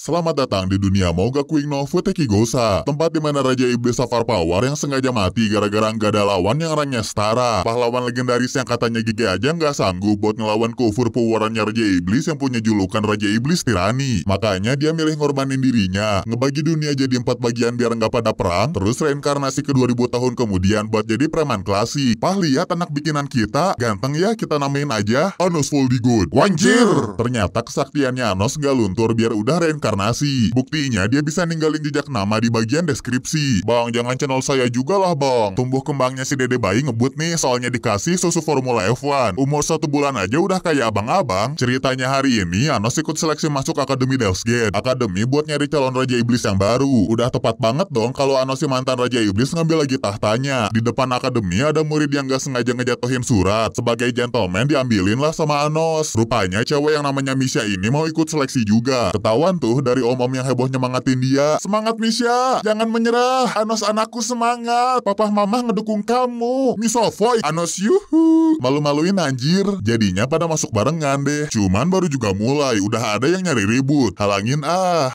Selamat datang di dunia Moga Kuing no Futeki Gosa, tempat di mana Raja Iblis Safar Power yang sengaja mati gara-gara nggak ada lawan yang rangnya setara. Pahlawan legendaris yang katanya gigi aja nggak sanggup buat ngelawan kufur pewarannya Raja Iblis yang punya julukan Raja Iblis Tirani. Makanya dia milih ngorbanin dirinya, ngebagi dunia jadi empat bagian biar nggak pada perang, terus reinkarnasi ke 2000 tahun kemudian buat jadi preman klasik. Pah lihat anak bikinan kita, ganteng ya kita namain aja Anos Voldigood. Wanjir! Ternyata kesaktiannya Anos nggak luntur biar udah reinkarnasi reinkarnasi. Buktinya dia bisa ninggalin jejak nama di bagian deskripsi. Bang, jangan channel saya juga lah bang. Tumbuh kembangnya si dede bayi ngebut nih soalnya dikasih susu Formula F1. Umur satu bulan aja udah kayak abang-abang. Ceritanya hari ini Anos ikut seleksi masuk Akademi Gate. Akademi buat nyari calon Raja Iblis yang baru. Udah tepat banget dong kalau Anos si mantan Raja Iblis ngambil lagi tahtanya. Di depan Akademi ada murid yang gak sengaja ngejatuhin surat. Sebagai gentleman diambilin lah sama Anos. Rupanya cewek yang namanya Misha ini mau ikut seleksi juga. Ketahuan tuh dari om-om yang heboh nyemangatin dia. Semangat Misha, jangan menyerah. Anos anakku semangat. Papa mama ngedukung kamu. Misofoy, Anos yuhu. Malu-maluin anjir. Jadinya pada masuk barengan deh. Cuman baru juga mulai, udah ada yang nyari ribut. Halangin ah.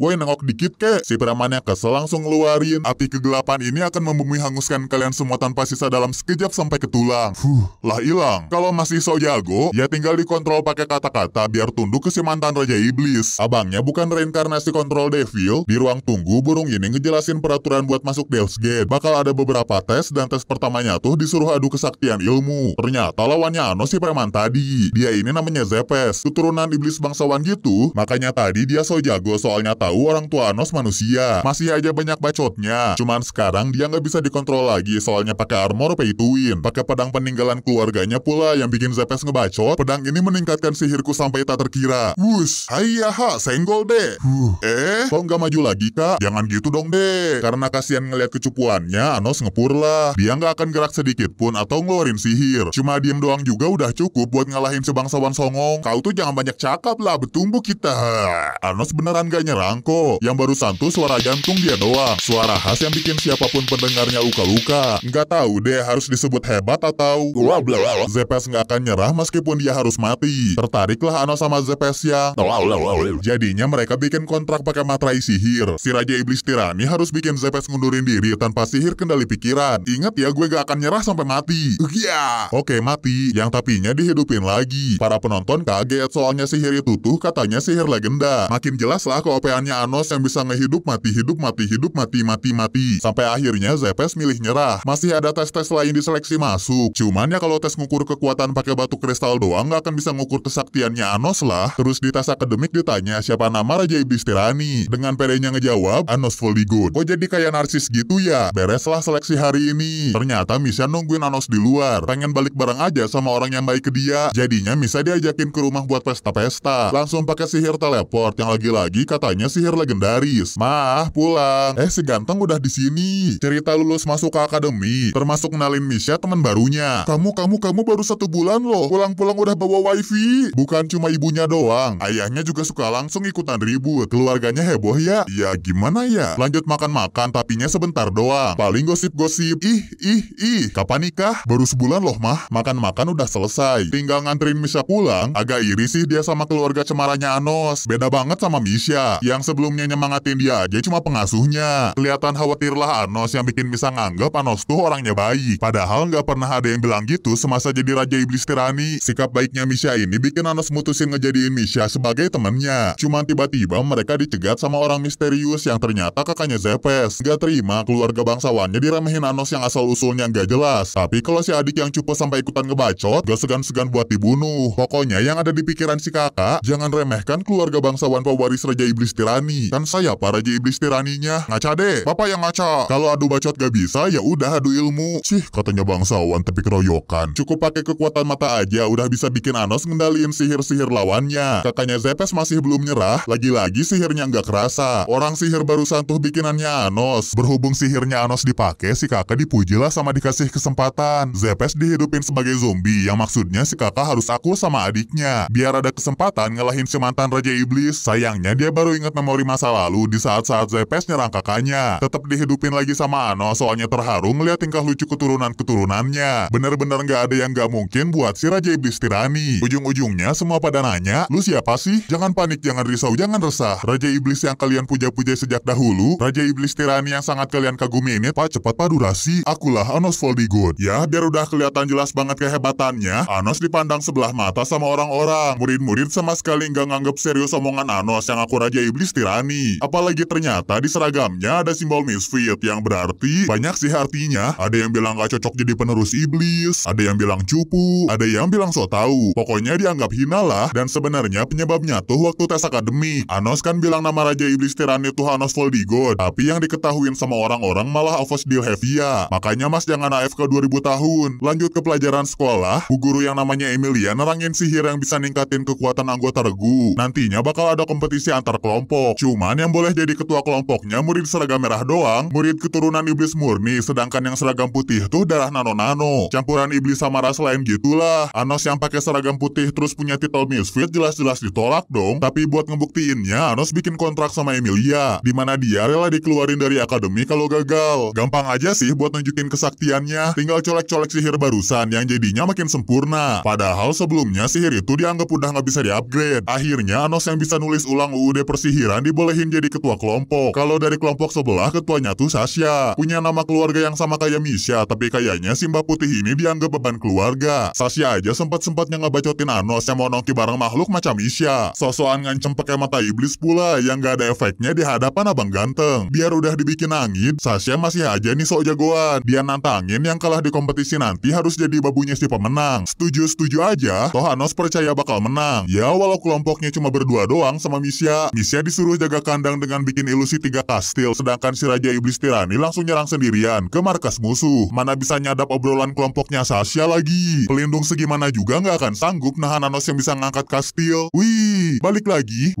Woi nengok dikit kek, si preman yang kesel langsung ngeluarin. Api kegelapan ini akan membumi hanguskan kalian semua tanpa sisa dalam sekejap sampai ke tulang. Huh, lah hilang. Kalau masih so jago, ya tinggal dikontrol pakai kata-kata biar tunduk ke si mantan Raja Iblis. Abangnya bukan reinkarnasi kontrol devil, di ruang tunggu burung ini ngejelasin peraturan buat masuk Devil's Gate. Bakal ada beberapa tes dan tes pertamanya tuh disuruh adu kesaktian ilmu. Ternyata lawannya Ano si preman tadi. Dia ini namanya Zepes, keturunan iblis bangsawan gitu. Makanya tadi dia so jago soalnya tahu orang tua Anos manusia. Masih aja banyak bacotnya. Cuman sekarang dia nggak bisa dikontrol lagi soalnya pakai armor pay to win. Pakai pedang peninggalan keluarganya pula yang bikin Zepes ngebacot. Pedang ini meningkatkan sihirku sampai tak terkira. Wush, ha, senggol deh. Huh. Eh, kok nggak maju lagi kak? Jangan gitu dong deh. Karena kasihan ngeliat kecupuannya, Anos ngepur lah. Dia nggak akan gerak sedikit pun atau ngeluarin sihir. Cuma diem doang juga udah cukup buat ngalahin sebangsawan songong. Kau tuh jangan banyak cakap lah, bertumbuh kita. Anos beneran gak nyerang kok. Yang barusan tuh suara jantung dia doang. Suara khas yang bikin siapa pun pendengarnya luka-luka. Nggak tahu deh harus disebut hebat atau... Zepes nggak akan nyerah meskipun dia harus mati. Tertariklah Ano sama Zepes ya. Jadinya mereka bikin kontrak pakai materai sihir. Si Raja Iblis Tirani harus bikin Zepes ngundurin diri tanpa sihir kendali pikiran. Ingat ya gue gak akan nyerah sampai mati. Iya. Oke mati. Yang tapinya dihidupin lagi. Para penonton kaget soalnya sihir itu tuh katanya sihir legenda. Makin jelas lah keopeannya hanya Anos yang bisa ngehidup mati hidup mati hidup mati mati mati. Sampai akhirnya Zepes milih nyerah. Masih ada tes-tes lain di seleksi masuk. Cuman ya kalau tes ngukur kekuatan pakai batu kristal doang nggak akan bisa ngukur kesaktiannya Anos lah. Terus di tes akademik ditanya siapa nama Raja Iblis Tirani. Dengan pedenya ngejawab Anos Voldigood. Kok jadi kayak narsis gitu ya? Bereslah seleksi hari ini. Ternyata Misha nungguin Anos di luar. Pengen balik bareng aja sama orang yang baik ke dia. Jadinya Misha diajakin ke rumah buat pesta-pesta. Langsung pakai sihir teleport yang lagi-lagi katanya sih sihir legendaris. Mah, pulang. Eh, si ganteng udah di sini. Cerita lulus masuk ke akademi, termasuk kenalin Misha teman barunya. Kamu, kamu, kamu baru satu bulan loh. Pulang-pulang udah bawa wifi. Bukan cuma ibunya doang. Ayahnya juga suka langsung ikutan ribut. Keluarganya heboh ya? Ya gimana ya? Lanjut makan-makan, tapinya sebentar doang. Paling gosip-gosip. Ih, ih, ih. Kapan nikah? Baru sebulan loh mah. Makan-makan udah selesai. Tinggal nganterin Misha pulang. Agak iri sih dia sama keluarga cemarannya Anos. Beda banget sama Misha. Yang sebelumnya nyemangatin dia aja cuma pengasuhnya. Kelihatan khawatirlah Anos yang bikin bisa nganggap Anos tuh orangnya baik. Padahal nggak pernah ada yang bilang gitu semasa jadi Raja Iblis Tirani. Sikap baiknya Misha ini bikin Anos mutusin ngejadiin Misha sebagai temennya. Cuman tiba-tiba mereka dicegat sama orang misterius yang ternyata kakaknya Zepes. Gak terima keluarga bangsawannya diremehin Anos yang asal-usulnya nggak jelas. Tapi kalau si adik yang cupu sampai ikutan ngebacot, gak segan-segan buat dibunuh. Pokoknya yang ada di pikiran si kakak, jangan remehkan keluarga bangsawan pewaris Raja Iblis Tirani tirani. Kan saya para Raja Iblis tiraninya. Ngaca deh, bapak yang ngaca. Kalau adu bacot gak bisa, ya udah adu ilmu. Cih, katanya bangsawan tapi keroyokan. Cukup pakai kekuatan mata aja, udah bisa bikin Anos ngendaliin sihir-sihir lawannya. Kakaknya Zepes masih belum nyerah, lagi-lagi sihirnya nggak kerasa. Orang sihir barusan tuh bikinannya Anos. Berhubung sihirnya Anos dipakai, si kakak dipujilah sama dikasih kesempatan. Zepes dihidupin sebagai zombie, yang maksudnya si kakak harus aku sama adiknya. Biar ada kesempatan ngalahin si mantan Raja Iblis. Sayangnya dia baru inget memori masa lalu di saat-saat Zepes nyerang kakaknya. Tetap dihidupin lagi sama Ano soalnya terharu ngeliat tingkah lucu keturunan-keturunannya. Bener-bener nggak ada yang nggak mungkin buat si Raja Iblis Tirani. Ujung-ujungnya semua pada nanya, lu siapa sih? Jangan panik, jangan risau, jangan resah. Raja Iblis yang kalian puja-puja sejak dahulu, Raja Iblis Tirani yang sangat kalian kagumi ini, Pak cepat pak durasi. Akulah Anos Voldigood. Ya, biar udah kelihatan jelas banget kehebatannya, Anos dipandang sebelah mata sama orang-orang. Murid-murid sama sekali nggak nganggep serius omongan Anos yang aku Raja Iblis Tirani. Apalagi ternyata di seragamnya ada simbol misfit yang berarti banyak sih artinya. Ada yang bilang gak cocok jadi penerus iblis, ada yang bilang cupu, ada yang bilang so tau. Pokoknya dianggap hina lah. Dan sebenarnya penyebabnya tuh waktu tes akademik. Anos kan bilang nama Raja Iblis Tirani tuh Anos Voldigod. Tapi yang diketahuin sama orang-orang malah Avos Dilhevia. Makanya mas jangan AFK 2000 tahun. Lanjut ke pelajaran sekolah, bu guru yang namanya Emilia nerangin sihir yang bisa ningkatin kekuatan anggota regu. Nantinya bakal ada kompetisi antar kelompok. Cuman yang boleh jadi ketua kelompoknya murid seragam merah doang, murid keturunan iblis murni, sedangkan yang seragam putih tuh darah nano-nano. Campuran iblis sama ras lain gitulah. Anos yang pakai seragam putih terus punya titel misfit jelas-jelas ditolak dong. Tapi buat ngebuktiinnya, Anos bikin kontrak sama Emilia, di mana dia rela dikeluarin dari akademi kalau gagal. Gampang aja sih buat nunjukin kesaktiannya, tinggal colek-colek sihir barusan yang jadinya makin sempurna. Padahal sebelumnya sihir itu dianggap udah nggak bisa di-upgrade. Akhirnya Anos yang bisa nulis ulang UUD persihiran dibolehin jadi ketua kelompok. Kalau dari kelompok sebelah ketuanya tuh Sasha. Punya nama keluarga yang sama kayak Misha, tapi kayaknya si Mbak Putih ini dianggap beban keluarga. Sasha aja sempat-sempatnya ngebacotin Anos yang mau nongki bareng makhluk macam Misha. Sosokan ngancem pakai mata iblis pula yang gak ada efeknya di hadapan abang ganteng. Biar udah dibikin angin, Sasha masih aja nih sok jagoan. Dia nantangin yang kalah di kompetisi nanti harus jadi babunya si pemenang. Setuju-setuju aja, toh Anos percaya bakal menang. Ya walau kelompoknya cuma berdua doang sama Misha. Misha disuruh jaga kandang dengan bikin ilusi tiga kastil, sedangkan si Raja Iblis Tirani langsung nyerang sendirian ke markas musuh. Mana bisa nyadap obrolan kelompoknya Sasha lagi. Pelindung segimana juga nggak akan sanggup nahan Anos yang bisa ngangkat kastil. Wih, balik lagi.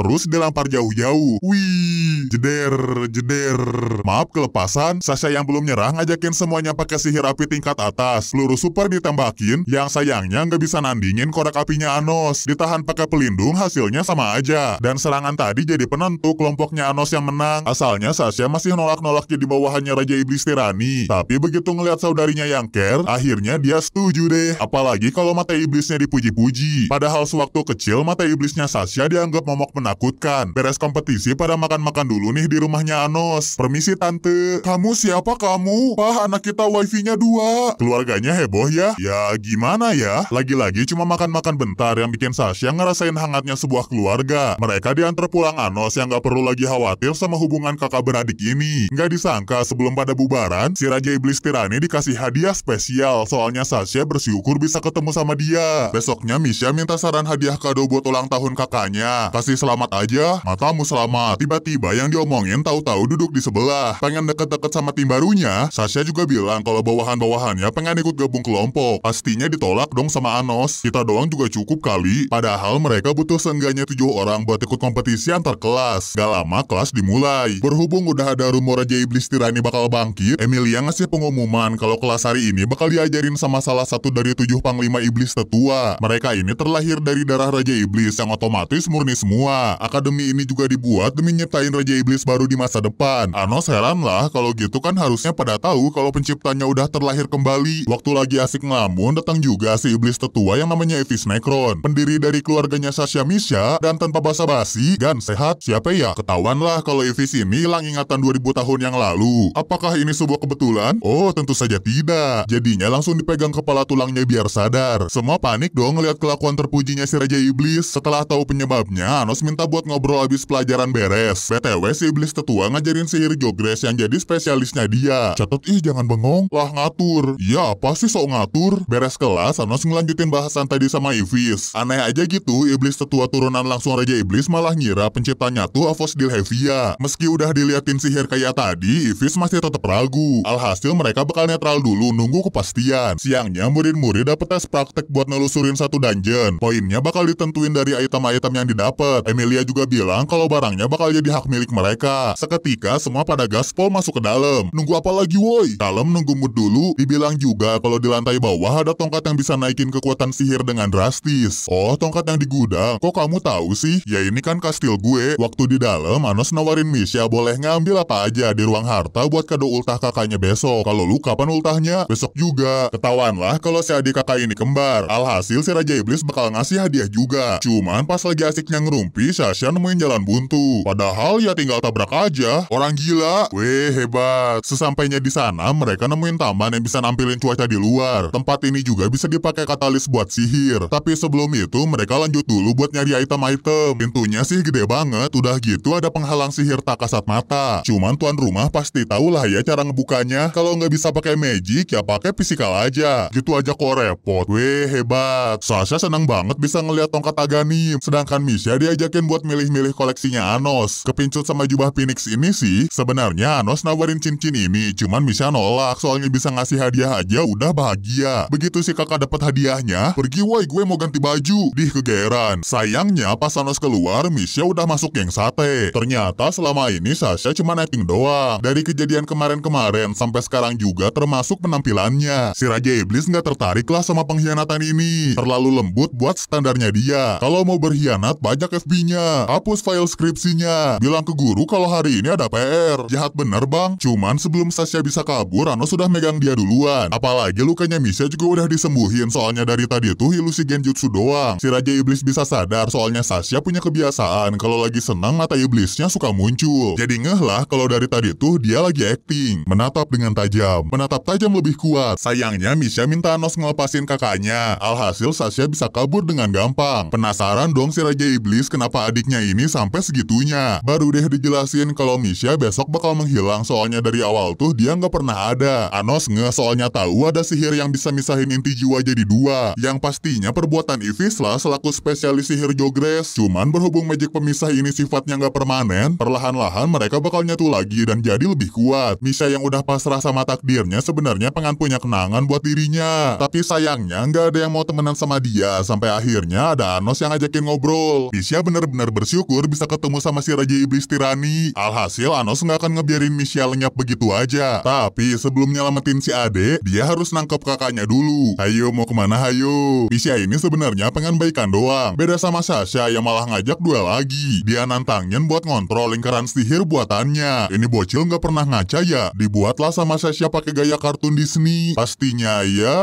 Terus dilampar jauh-jauh. Wih, jeder, jeder. Maaf kelepasan, Sasha yang belum nyerah ngajakin semuanya pakai sihir api tingkat atas. Peluru super ditembakin, yang sayangnya nggak bisa nandingin korak apinya Anos. Ditahan pakai pelindung, hasilnya sama aja. Dan serangan tadi jadi penentu kelompoknya Anos yang menang. Asalnya Sasha masih nolak-nolak jadi bawahannya Raja Iblis Tirani. Tapi begitu ngeliat saudarinya yang care, akhirnya dia setuju deh. Apalagi kalau mata iblisnya dipuji-puji. Padahal sewaktu kecil mata iblisnya Sasha dianggap momok menakutkan. Beres kompetisi pada makan-makan dulu nih di rumahnya Anos. Permisi tante, kamu siapa kamu? Pah anak kita wifi-nya dua. Keluarganya heboh ya? Ya gimana ya? Lagi-lagi cuma makan-makan bentar yang bikin Sasha ngerasain hangatnya sebuah keluarga. Mereka diantar pulang Anos yang gak perlu lagi khawatir sama hubungan kakak beradik ini. Nggak disangka sebelum pada bubaran, si Raja Iblis Tirani dikasih hadiah spesial soalnya Sasha bersyukur bisa ketemu sama dia. Besoknya Misha minta saran hadiah kado buat ulang tahun kakaknya. Kasih selamat aja, matamu selamat. Tiba-tiba yang diomongin tahu-tahu duduk di sebelah. Pengen deket-deket sama tim barunya, Sasha juga bilang kalau bawahan-bawahannya pengen ikut gabung kelompok. Pastinya ditolak dong sama Anos. Kita doang juga cukup kali. Padahal mereka butuh seenggaknya tujuh orang buat ikut kompetisi antar kelas. Gak lama kelas dimulai. Berhubung udah ada rumor Raja Iblis Tirani bakal bangkit, Emilia ngasih pengumuman kalau kelas hari ini bakal diajarin sama salah satu dari tujuh panglima iblis tetua. Mereka ini terlahir dari darah Raja Iblis yang otomatis murni semua. Akademi ini juga dibuat demi nyiptain Raja Iblis baru di masa depan. Anos heran lah kalau gitu kan harusnya pada tahu kalau penciptanya udah terlahir kembali. Waktu lagi asik ngelamun, datang juga si iblis tetua yang namanya Evis Necron. Pendiri dari keluarganya Sasha Misha, dan tanpa basa-basi, Gan sehat, siapa ya? Ketahuan lah kalau Evis ini hilang ingatan 2000 tahun yang lalu. Apakah ini sebuah kebetulan? Oh, tentu saja tidak. Jadinya langsung dipegang kepala tulangnya biar sadar. Semua panik dong ngeliat kelakuan terpujinya si Raja Iblis. Setelah tahu penyebabnya, Anos minta buat ngobrol habis pelajaran beres. BTW si Iblis tetua ngajarin sihir jogres yang jadi spesialisnya dia. Catat ih jangan bengong, lah ngatur. Apa sih sok ngatur? Beres kelas, Anos ngelanjutin bahasan tadi sama Ivis. Aneh aja gitu, Iblis tetua turunan langsung Iblis malah ngira penciptanya tuh Avos Dilhevia. Meski udah diliatin sihir kayak tadi, Ivis masih tetap ragu. Alhasil mereka bakal netral dulu nunggu kepastian. Siangnya murid-murid dapet tes praktek buat nelusurin satu dungeon. Poinnya bakal ditentuin dari item-item yang didapat. Emilia juga bilang kalau barangnya bakal jadi hak milik mereka. Seketika semua pada gaspol masuk ke dalam. Nunggu apa lagi woi? Dalam nunggu mood dulu. Dibilang juga kalau di lantai bawah ada tongkat yang bisa naikin kekuatan sihir dengan drastis. Oh, tongkat yang di gudang. Kok kamu tahu sih? Ya ini kan kastil gue. Waktu di dalam, Anos nawarin Misha boleh ngambil apa aja di ruang harta buat kado ultah kakaknya besok. Kalau lu kapan ultahnya? Besok juga. Ketahuan lah kalau si adik kakak ini kembar. Alhasil si Raja Iblis bakal ngasih hadiah juga. Cuman pas lagi asiknya ngerumpi, Sasha nemuin jalan buntu. Padahal ya tinggal tabrak aja. Orang gila. Weh, hebat. Sesampainya di sana, mereka nemuin taman yang bisa nampilin cuaca di luar. Tempat ini juga bisa dipakai katalis buat sihir. Tapi sebelum itu, mereka lanjut dulu buat nyari item-item. Pintunya sih gede banget. Udah gitu ada penghalang sihir tak kasat mata. Cuman tuan rumah pasti tahu lah ya cara ngebukanya. Kalau nggak bisa pakai magic, ya pakai physical aja. Gitu aja kok repot. Weh, hebat. Sasha senang banget bisa ngeliat tongkat Aganim. Sedangkan Misha diajakin buat milih-milih koleksinya Anos. Kepincut sama jubah Phoenix ini sih, sebenarnya Anos nawarin cincin ini. Cuman Misha nolak, soalnya bisa ngasih hadiah aja udah bahagia. Begitu si kakak dapat hadiahnya, pergi woi gue mau ganti baju. Dih kegeran. Sayangnya pas Anos keluar, Misha udah masuk geng sate. Ternyata selama ini Sasha cuma acting doang. Dari kejadian kemarin-kemarin sampai sekarang juga termasuk penampilannya. Si Raja Iblis nggak tertarik lah sama pengkhianatan ini. Terlalu lembut buat standarnya dia. Kalau mau berkhianat, banyak FB-nya. Hapus file skripsinya. Bilang ke guru kalau hari ini ada PR. Jahat bener bang. Cuman sebelum Sasha bisa kabur, Ano sudah megang dia duluan. Apalagi lukanya Misha juga udah disembuhin soalnya dari tadi tuh ilusi genjutsu doang. Si Raja Iblis bisa sadar soalnya Sasha punya kebiasaan kalau lagi senang mata iblisnya suka muncul. Jadi ngeh lah kalau dari tadi tuh dia lagi acting. Menatap dengan tajam. Menatap tajam lebih kuat. Sayangnya Misha minta Anos ngelepasin kakaknya. Alhasil Sasha bisa kabur dengan gampang. Penasaran dong si Raja Iblis kenapa adiknya ini sampai segitunya. Baru deh dijelasin kalau Misha besok bakal menghilang soalnya dari awal tuh dia nggak pernah ada. Anos nge soalnya tahu ada sihir yang bisa misahin inti jiwa jadi dua. Yang pastinya perbuatan Ivis lah selaku spesialis sihir Jogres. Cuman berhubung magic pemisah ini sifatnya nggak permanen, perlahan-lahan mereka bakal nyatu lagi dan jadi lebih kuat. Misha yang udah pasrah sama takdirnya sebenarnya pengen punya kenangan buat dirinya. Tapi sayangnya nggak ada yang mau temenan sama dia. Sampai akhirnya ada Anos yang ngajakin ngobrol. Misha bener-bener bersyukur bisa ketemu sama si Raja Iblis Tirani. Alhasil Anos nggak akan ngebiarin Misha lenyap begitu aja. Tapi sebelum nyelamatin si Ade, dia harus nangkep kakaknya dulu. Ayo mau ke mana hayo? Misha ini sebenarnya pengen baikan doang. Beda sama Sasha yang malah ngajak dua lagi. Dia nantangin buat ngontrol lingkaran sihir buatannya. Ini bocil nggak pernah ngaca ya. Dibuatlah sama Sasha pakai gaya kartun Disney. Pastinya ya,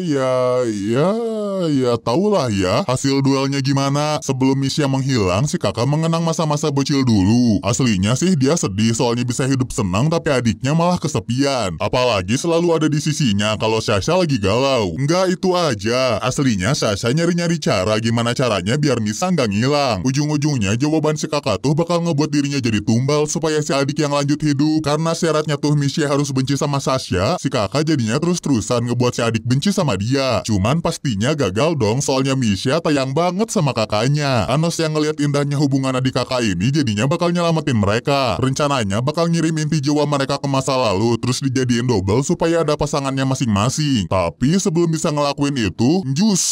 ya, ya, ya tahulah ya hasil duelnya gimana. Sebelum Misha menghilang, si kakak mengenang masa-masa bocil dulu. Aslinya sih dia sedih soalnya bisa hidup senang tapi adiknya malah kesepian. Apalagi selalu ada di sisinya kalau Sasha lagi galau. Enggak itu aja. Aslinya Sasha nyari-nyari cara gimana caranya biar Misa nggak ngilang. Ujung-ujungnya jawaban si kakak tuh bakal ngebuat dirinya jadi tumbal supaya si adik yang lanjut hidup. Karena syaratnya tuh Misha harus benci sama Sasha, si kakak jadinya terus-terusan ngebuat si adik benci sama dia. Cuman pastinya gagal dong soalnya Misha tayang banget sama kakaknya. Anos yang ngeliat indahnya hubungan adik kakak ini jadinya bakal nyelamatin mereka. Rencananya bakal ngirim inti jiwa mereka ke masa lalu terus dijadiin double supaya ada pasangannya masing-masing. Tapi sebelum bisa ngelakuin itu, jus.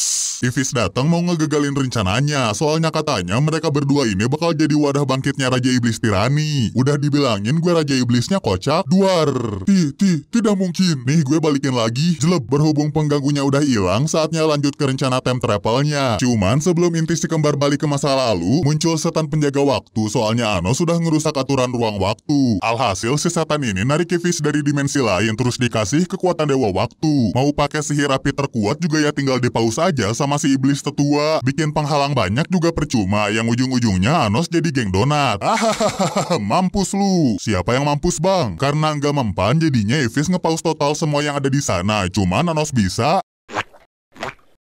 Ivis datang mau ngegagalin rencananya, soalnya katanya mereka berdua ini bakal jadi wadah bangkitnya Raja Iblis Tirani. Udah dibilangin gue Raja Iblisnya kocak, duar. Ti, ti, tidak mungkin. Nih gue balikin lagi, jelek berhubung pengganggunya udah hilang, saatnya lanjut ke rencana time travelnya. Cuman sebelum inti si kembar balik ke masa lalu, muncul setan penjaga waktu, soalnya Ano sudah ngerusak aturan ruang waktu. Alhasil si setan ini narik Ivis dari dimensi lain terus dikasih kekuatan dewa waktu. Mau pakai sihir api terkuat juga ya tinggal dipaus aja sama si iblis tetua. Bikin penghalang banyak juga percuma, yang ujung-ujungnya Anos jadi geng donat. Hahaha, mampus lu. Siapa yang mampus bang? Karena nggak mempan jadinya Ivis ngepaus total semua yang ada di sana. Cuman Anos bisa,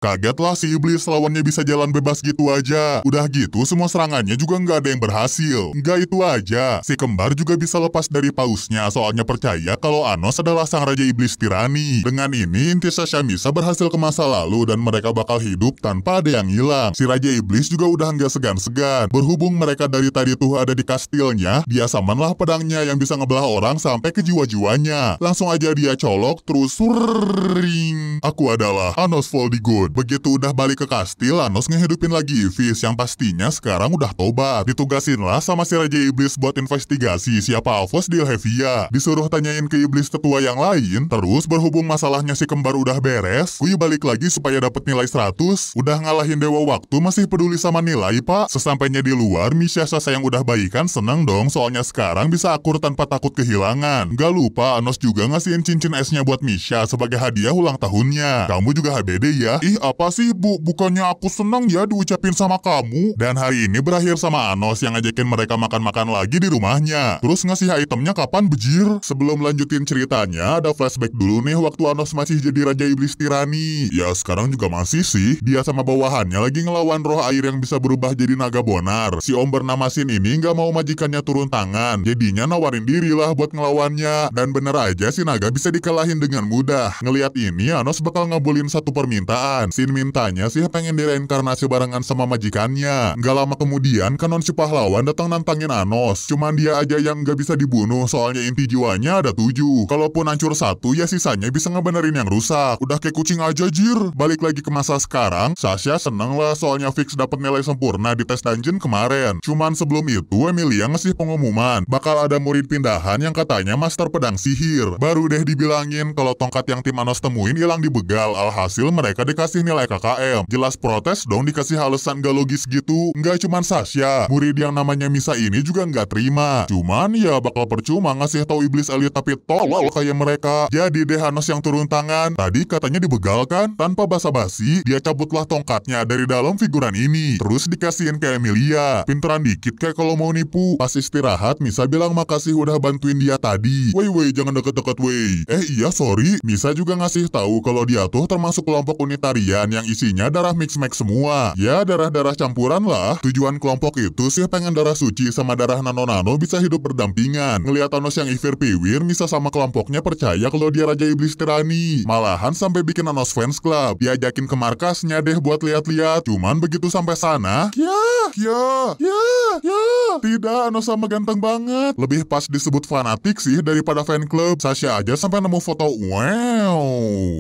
Kaget lah si iblis lawannya bisa jalan bebas gitu aja. Udah gitu semua serangannya juga nggak ada yang berhasil. Nggak itu aja, si kembar juga bisa lepas dari pausnya soalnya percaya kalau Anos adalah sang raja iblis tirani. Dengan ini inti Sasha Misa berhasil ke masa lalu dan mereka bakal hidup tanpa ada yang hilang. Si raja iblis juga udah nggak segan-segan. Berhubung mereka dari tadi tuh ada di kastilnya, dia samanlah pedangnya yang bisa ngebelah orang sampai ke jiwa-jiwanya. Langsung aja dia colok terus surring. Aku adalah Anos Voldigood. Begitu udah balik ke kastil, Anos ngehidupin lagi Fis yang pastinya sekarang udah tobat. Ditugasin lah sama si Raja Iblis buat investigasi siapa Alphonse di Elhevia. Disuruh tanyain ke Iblis tetua yang lain, terus berhubung masalahnya si kembar udah beres, Kui balik lagi supaya dapat nilai 100. Udah ngalahin Dewa Waktu masih peduli sama nilai pak. Sesampainya di luar, Misha Sasa yang udah baikan seneng dong soalnya sekarang bisa akur tanpa takut kehilangan. Gak lupa Anos juga ngasihin cincin esnya buat Misha sebagai hadiah ulang tahunnya. Kamu juga HBD ya? Ih apa sih bu, bukannya aku seneng ya diucapin sama kamu? Dan hari ini berakhir sama Anos yang ngajakin mereka makan-makan lagi di rumahnya. Terus ngasih itemnya kapan bejir? Sebelum lanjutin ceritanya, ada flashback dulu nih waktu Anos masih jadi Raja Iblis Tirani. Ya sekarang juga masih sih. Dia sama bawahannya lagi ngelawan roh air yang bisa berubah jadi naga bonar. Si om bernama Sin ini nggak mau majikannya turun tangan. Jadinya nawarin diri lah buat ngelawannya. Dan bener aja si naga bisa dikalahin dengan mudah. Ngeliat ini, Anos bakal ngabulin satu permintaan. Sin mintanya sih pengen direinkarnasi barengan sama majikannya. Gak lama kemudian, kanon si pahlawan datang nantangin Anos. Cuman dia aja yang gak bisa dibunuh, soalnya inti jiwanya ada tujuh. Kalaupun hancur satu, ya sisanya bisa ngebenerin yang rusak. Udah kayak kucing aja, Jir. Balik lagi ke masa sekarang, Sasha seneng lah soalnya fix dapat nilai sempurna di tes dungeon kemarin. Cuman sebelum itu, Emilia ngasih pengumuman, bakal ada murid pindahan yang katanya master pedang sihir. Baru deh dibilangin kalau tongkat yang tim Anos temuin hilang dibegal, alhasil mereka dikasih nilai KKM. Jelas protes dong dikasih alasan gak logis gitu. Nggak cuman Sasha, murid yang namanya Misa ini juga nggak terima. Cuman ya bakal percuma ngasih tahu iblis elit tapi tolol kayak mereka. Jadi deh Anos yang turun tangan. Tadi katanya dibegal kan? Tanpa basa-basi, dia cabutlah tongkatnya dari dalam figuran ini. Terus dikasihin ke Emilia. Pinteran dikit kayak kalau mau nipu. Pas istirahat, Misa bilang makasih udah bantuin dia tadi. Woi woi jangan deket-deket woi. Eh iya sorry. Misa juga ngasih tahu kalau dia tuh termasuk kelompok unitarian yang isinya darah mix-max semua. Ya darah-darah campuran lah. Tujuan kelompok itu sih pengen darah suci sama darah nano-nano bisa hidup berdampingan. Ngeliat Thanos yang Ivir Piwir, Misa sama kelompoknya percaya kalau dia Raja Iblis Tirani. Malahan sampai bikin Thanos Fans Club. Diajakin ke markasnya deh buat lihat-lihat. Cuman begitu sampai sana, ya, ya, ya, ya. Tidak, Thanos sama ganteng banget. Lebih pas disebut fanatik sih daripada fan club. Sasha aja sampai nemu foto wow.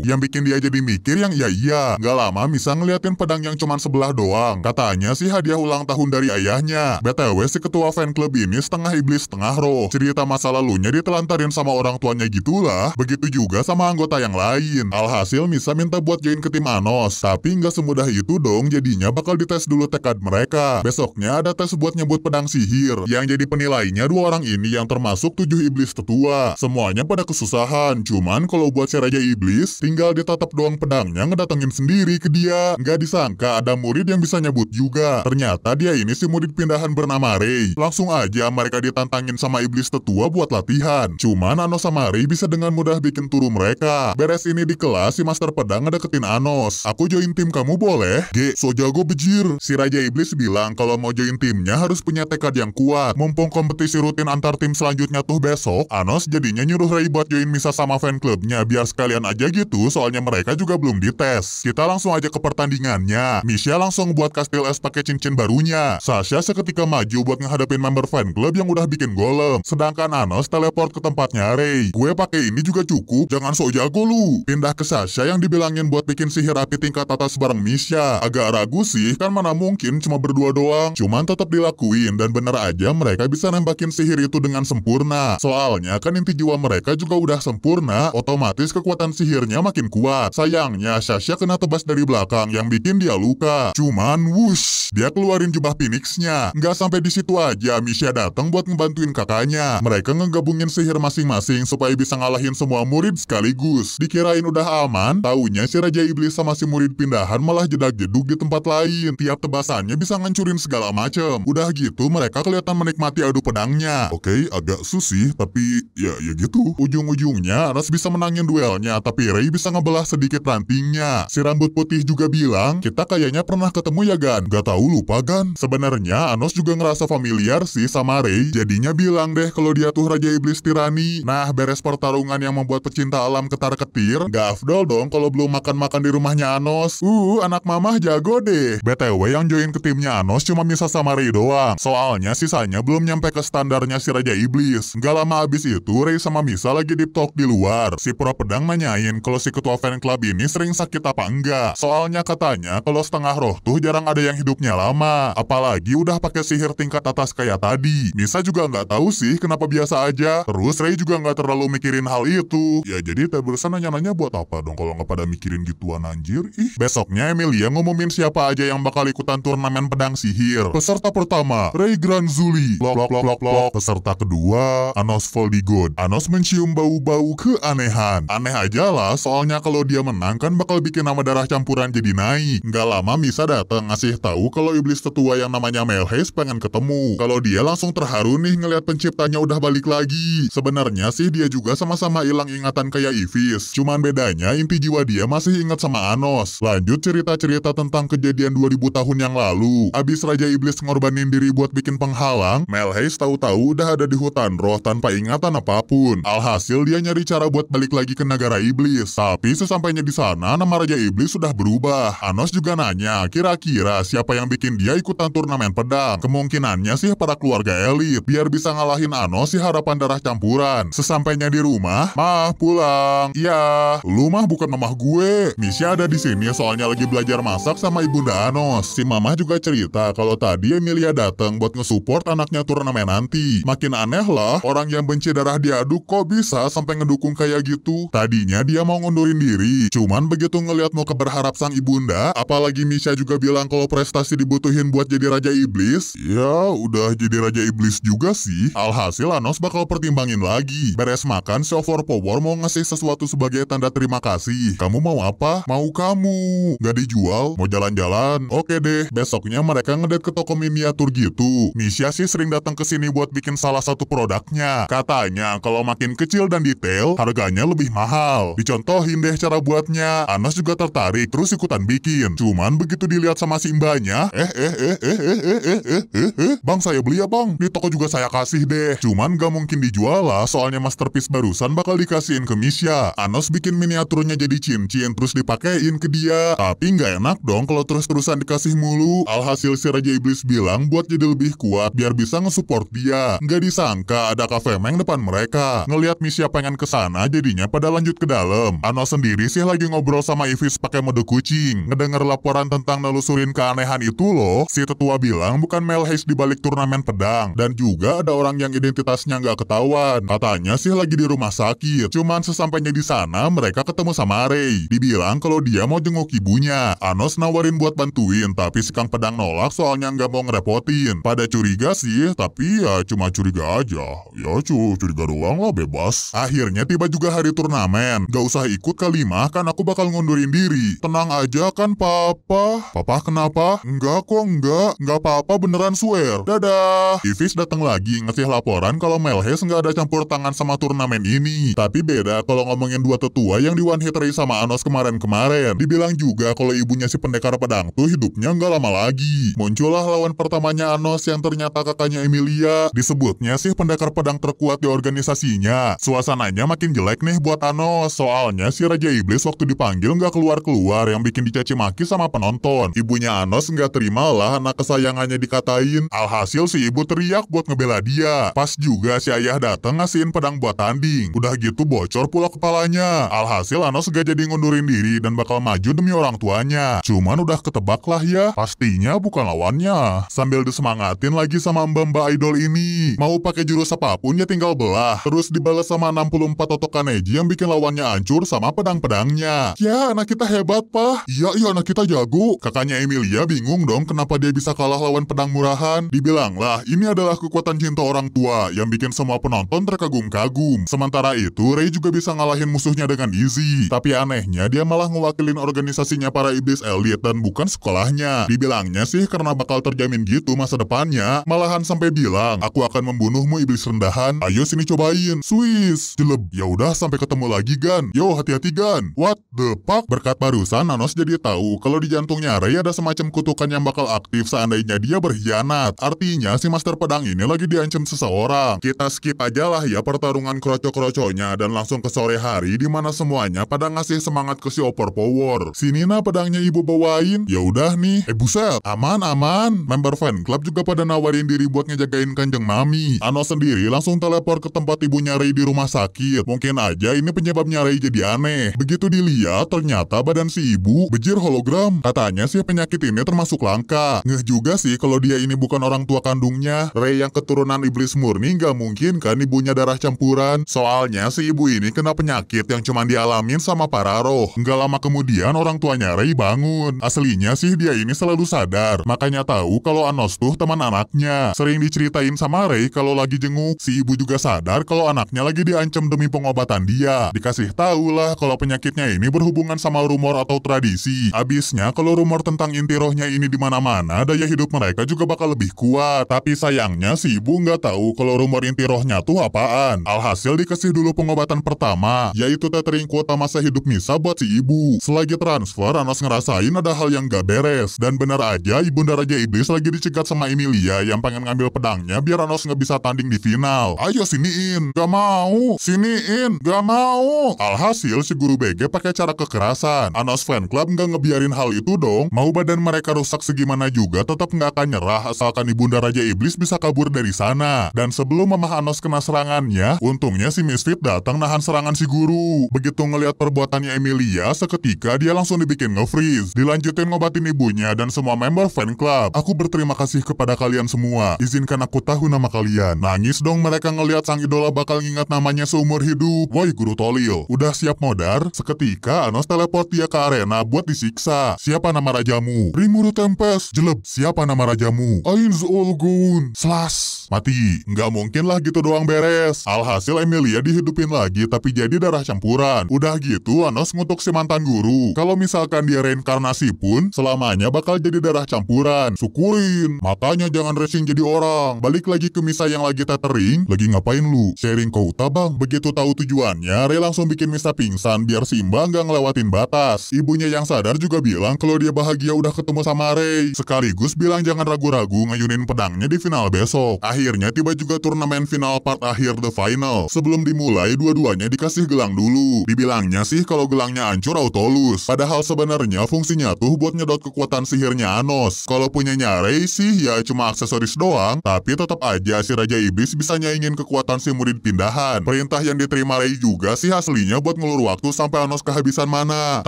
Yang bikin dia jadi mikir yang iya-iya. Gak lama Misa ngeliatin pedang yang cuman sebelah doang. Katanya sih hadiah ulang tahun dari ayahnya. BTW si ketua fan club ini setengah iblis setengah roh. Cerita masa lalunya ditelantarin sama orang tuanya gitulah. Begitu juga sama anggota yang lain. Alhasil Misa minta buat join ke tim Anos. Tapi nggak semudah itu dong jadinya bakal dites dulu tekad mereka. Besoknya ada tes buat nyebut pedang sihir. Yang jadi penilainya dua orang ini yang termasuk tujuh iblis tetua. Semuanya pada kesusahan. Cuman kalau buat si Raja Iblis, tinggal ditatap doang pedangnya ngedatengin sendiri ke dia. Nggak disangka ada murid yang bisa nyebut juga. Ternyata dia ini si murid pindahan bernama Ray. Langsung aja mereka ditantangin sama iblis tetua buat latihan. Cuman Anos sama Ray bisa dengan mudah bikin turu mereka. Beres ini di kelas, si master pedang ngedeketin Anos. Aku join tim kamu boleh? G, so jago bejir. Si Raja Iblis bilang kalau mau join timnya harus punya tekad yang kuat. Mumpung kompetisi rutin antar tim selanjutnya tuh besok, Anos jadinya nyuruh Ray buat join Misa sama fan clubnya biar sekalian aja gitu soalnya mereka juga belum dites. Kita langsung aja ke pertandingannya. Misha langsung buat kastil es pakai cincin barunya. Sasha seketika maju buat ngehadapin member fan club yang udah bikin golem. Sedangkan Anos teleport ke tempatnya Ray. Gue pakai ini juga cukup, jangan sok jago lu. Pindah ke Sasha yang dibilangin buat bikin sihir api tingkat atas bareng Misha. Agak ragu sih, kan mana mungkin cuma berdua doang. Cuman tetap dilakuin dan bener aja mereka bisa nembakin sihir itu dengan sempurna. Soalnya kan inti jiwa mereka juga udah sempurna, otomatis kekuatan sihirnya makin kuat. Sayangnya Sasha kena tebas dari belakang yang bikin dia luka. Cuman wush, dia keluarin jubah Phoenix-nya. Nggak sampai di situ aja, Misha datang buat ngebantuin kakaknya. Mereka ngegabungin sihir masing-masing supaya bisa ngalahin semua murid sekaligus. Dikirain udah aman, taunya si Raja Iblis sama si murid pindahan malah jedak-jeduk di tempat lain. Tiap tebasannya bisa ngancurin segala macem. Udah gitu mereka kelihatan menikmati adu pedangnya. Oke, agak susih, tapi ya ya gitu. Ujung-ujungnya Anas bisa menangin duelnya, tapi Ray bisa ngebelah sedikit rantingnya. Si rambut putih juga bilang, kita kayaknya pernah ketemu ya Gan? Gak tahu lupa Gan? Sebenarnya Anos juga ngerasa familiar sih sama Ray, jadinya bilang deh kalau dia tuh Raja Iblis Tirani. Nah, beres pertarungan yang membuat pecinta alam ketar-ketir, gak afdol dong kalau belum makan-makan di rumahnya Anos. Uh, anak mamah jago deh. BTW yang join ke timnya Anos cuma Misa sama Ray doang. Soalnya sisanya belum nyampe ke standarnya si Raja Iblis. Gak lama abis itu, Ray sama Misa lagi deep talk di luar. Si Pura Pedang nanyain kalau si ketua fan club ini sering sakit apa enggak. Soalnya katanya kalau setengah roh tuh jarang ada yang hidupnya lama. Apalagi udah pakai sihir tingkat atas kayak tadi. Misa juga nggak tahu sih kenapa biasa aja. Terus Ray juga nggak terlalu mikirin hal itu. Ya jadi Tabersan nanya-nanya buat apa dong kalau nggak pada mikirin gituan anjir. Ih, besoknya Emilia ngumumin siapa aja yang bakal ikutan turnamen pedang sihir. Peserta pertama, Ray Granzuli. Lok, lok, lok, lok, lok. Peserta kedua, Anos Voldigod. Anos mencium bau-bau keanehan. Aneh aja lah, soalnya kalau dia menang kan bakal bikin nama darah campuran jadi naik. Nggak lama Misa datang ngasih tahu kalau iblis tetua yang namanya Melheis pengen ketemu. Kalau dia langsung terharu nih ngeliat penciptanya udah balik lagi. Sebenarnya sih dia juga sama-sama hilang ingatan kayak Ivis. Cuman bedanya inti jiwa dia masih ingat sama Anos. Lanjut cerita-cerita tentang kejadian 2000 tahun yang lalu. Abis Raja Iblis ngorbanin diri buat bikin penghalang, Melheis tahu-tahu udah ada di hutan roh tanpa ingatan apa pun. Alhasil dia nyari cara buat balik lagi ke negara iblis. Tapi sesampainya di sana, nama Raja Iblis sudah berubah. Anos juga nanya, kira-kira siapa yang bikin dia ikutan turnamen pedang? Kemungkinannya sih para keluarga elit, biar bisa ngalahin Anos si harapan darah campuran. Sesampainya di rumah, mah pulang. Iya, lu mah bukan mamah gue. Misha ada di sini soalnya lagi belajar masak sama ibunda Anos. Si mamah juga cerita kalau tadi Emilia datang buat ngesupport anaknya turnamen nanti. Makin aneh lah, orang yang benci darah diaduk kok bisa sampai ngedukung kayak gitu. Tadinya dia mau ngundurin diri, cuman begitu ngeliat keberharap sang ibunda, apalagi Misha juga bilang kalau prestasi dibutuhin buat jadi Raja Iblis, ya udah jadi Raja Iblis juga sih. Alhasil Anos bakal pertimbangin lagi. Beres makan, si Overpower mau ngasih sesuatu sebagai tanda terima kasih. Kamu mau apa? Mau kamu. Gak dijual? Mau jalan-jalan? Oke deh. Besoknya mereka ngedet ke toko miniatur gitu. Misha sih sering datang ke sini buat bikin salah satu produknya. Katanya kalau makin kecil dan detail, harganya lebih mahal. Dicontohin deh cara buatnya. Anas juga tertarik, terus ikutan bikin. Cuman begitu dilihat sama si mbaknya, eh eh eh eh eh eh eh eh eh eh, bang saya beli ya bang. Di toko juga saya kasih deh. Cuman gak mungkin dijual lah, soalnya masterpiece barusan bakal dikasihin ke Misha. Anos bikin miniaturnya jadi cincin, terus dipakein ke dia. Tapi nggak enak dong kalau terus-terusan dikasih mulu. Alhasil si Raja Iblis bilang buat jadi lebih kuat, biar bisa ngesupport dia. Nggak disangka ada kafe meng depan mereka. Ngeliat Misha pengen ke sana, jadinya pada lanjut ke dalam. Anos sendiri sih lagi ngobrol sama Ivis pakai mode kucing. Ngedenger laporan tentang nelusurin keanehan itu loh. Si tetua bilang bukan Melheis di balik turnamen pedang. Dan juga ada orang yang identitasnya nggak ketahuan. Katanya sih lagi di rumah sakit. Cuman sesampainya di sana, mereka ketemu sama Ray. Dibilang kalau dia mau jenguk ibunya. Anos nawarin buat bantuin, tapi si Kang Pedang nolak soalnya nggak mau ngerepotin. Pada curiga sih, tapi ya cuma curiga aja. Ya cu, curiga doang lah bebas. Akhirnya tiba juga hari turnamen. Gak usah ikut kali mah, kan aku bakal ngundurin diri. Tenang aja kan papa. Papa kenapa? Enggak kok enggak. Enggak apa-apa beneran swear. Dadah. Ivis datang lagi ngasih laporan kalau Melhes nggak ada campur tangan sama turnamen ini. Tapi beda kalau ngomongin dua tetua yang di one hit race sama Anos kemarin-kemarin. Dibilang juga kalau ibunya si pendekar pedang tuh hidupnya nggak lama lagi. Muncullah lawan pertamanya Anos yang ternyata kakaknya Emilia. Disebutnya sih pendekar pedang terkuat di organisasinya. Suasananya makin jelek nih buat Anos. Soalnya si Raja Iblis waktu dipanggil nggak keluar-keluar yang bikin dicaci maki sama penonton. Ibunya Anos nggak terima lah anak kesayangannya dikatain. Alhasil si ibu teriak buat ngebela dia. Pas juga si ayah datang ngasihin pedang buat tanding. Udah gitu bocor pula kepalanya. Alhasil Anos gak jadi ngundurin diri dan bakal maju demi orang tuanya. Cuman udah ketebak lah ya, pastinya bukan lawannya. Sambil disemangatin lagi sama mbak-mbak idol ini. Mau pakai jurus apa pun ya tinggal belah. Terus dibalas sama 64 totokan Neji yang bikin lawannya hancur sama pedang-pedangnya. Ya anak kita hebat pah. Iya iya anak kita jago. Kakaknya Emilia bingung dong kenapa dia bisa kalah lawan pedang murahan. Dibilang lah ini adalah kekuatan cinta orang tua yang bikin semua penonton terkagum-kagum. Sementara itu Ray juga bisa ngalahin musuhnya dengan easy. Tapi anehnya dia malah ngewakilin organisasinya para iblis elit dan bukan sekolahnya. Dibilangnya sih karena bakal terjamin gitu masa depannya. Malahan sampai bilang, aku akan membunuhmu iblis rendahan. Ayo sini cobain. Swiss. Jeleb. Ya udah sampai ketemu lagi Gan. Yo hati-hati Gan. What the fuck? Berkat barusan Nanos jadi tahu kalau di jantungnya Ray ada semacam kutukan yang bakal aktif seandainya dia berkhianat. Artinya si Master Pedang ini lagi diancam seseorang. Kita skip aja lah ya pertarungan kroco-kroconya dan langsung ke sore hari di mana semuanya pada ngasih semangat ke si Overpower. Sini nah pedangnya ibu bawain. Ya udah nih. Eh buset, aman aman. Member fan club juga pada nawarin diri buat ngejagain kanjeng Mami. Anos sendiri langsung teleport ke tempat ibunya Ray di rumah sakit. Mungkin aja ini penyebabnya Ray jadi aneh. Begitu dilihat, ternyata badan si ibu bejir hologram. Katanya sih penyakit ini termasuk langka. Ngeh juga sih kalau dia ini bukan orang tua kandungnya. Ray yang keturunan iblis murni nggak mungkin kan ibunya darah campuran. Soalnya si ibu ini kena penyakit yang cuma dialamin sama para roh. Nggak lama kemudian orang tuanya Ray bangun. Aslinya sih dia ini selalu sadar. Makanya tahu kalau Anos tuh teman anaknya. Sering diceritain sama Ray kalau lagi jenguk. Si ibu juga sadar kalau anaknya lagi diancam demi pengobatan dia. Dikasih tahu lah kalau penyakitnya ini berhubungan sama rumor atau tradisi. Abisnya kalau rumor tentang inti rohnya ini di mana-mana, daya hidup mereka juga bakal lebih kuat. Tapi sayangnya si ibu nggak tahu kalau rumor inti rohnya tuh apaan. Alhasil dikasih dulu pengobatan pertama, yaitu tethering kuota masa hidup Misa buat si ibu. Selagi transfer, Anas ngerasain ada hal yang gak beres. Dan benar aja ibunda Raja Iblis lagi dicegat sama Emilia yang pengen ngambil pedangnya biar Anos nggak bisa tanding di final. Ayo siniin, gak mau, siniin, gak mau. Alhasil si guru BG pakai cara kekerasan. Anos fan club nggak ngebiarin hal itu dong. Mau badan mereka rusak segimana juga tetap nggak akan nyerah asalkan ibunda Raja Iblis bisa kabur dari sana. Dan sebelum Mamah Anos kena serangannya, untungnya si Misfit datang nahan serangan si guru. Begitu ngelihat perbuatannya Emilia, seketika dia langsung dibikin nge-freeze. Dilanjutin ngobatin ibunya dan semua member fan club. Aku berterima kasih kepada kalian semua. Izinkan aku tahu nama kalian. Nangis dong mereka ngelihat sang idola bakal ngingat namanya seumur hidup. Woi guru Tolil, udah siap modar? Seketika Anos teleport dia ke arena buat disiksa. Siapa nama rajamu? Rimuru Tempest. Jeleb, siapa nama rajamu? Ainz Olgun. Slash. Mati. Nggak mungkin lah gitu doang beres. Alhasil Emilia dihidupin lagi tapi jadi darah campuran. Udah gitu Anos ngutuk si mantan guru. Kalau misalkan dia reinkarnasi pun, selamanya bakal jadi darah campuran. Syukurin. Makanya jangan racing jadi orang. Balik lagi ke Misa yang lagi tethering. Lagi ngapain lu? Sharing kota bang. Begitu tahu tujuannya, Ray langsung bikin Misa pingsan biar Simba nggak ngelewatin batas. Ibunya yang sadar juga bilang kalau dia bahagia udah ketemu sama Ray. Sekaligus bilang jangan ragu-ragu ngayunin pedangnya di final besok. Akhirnya tiba juga turnamen final part akhir The Final. Sebelum dimulai, dua-duanya dikasih gelang dulu. Dibilangnya sih kalau gelangnya hancur autolus. Padahal sebenarnya fungsinya tuh buat nyedot kekuatan sihirnya Anos. Kalau punyanya Ray sih ya cuma aksesoris doang, tapi tetap aja si Raja Iblis bisa nyaingin kekuatan si murid pindahan. Perintah yang diterima Ray juga sih aslinya buat ngelur waktu sampai Anos kehabisan mana.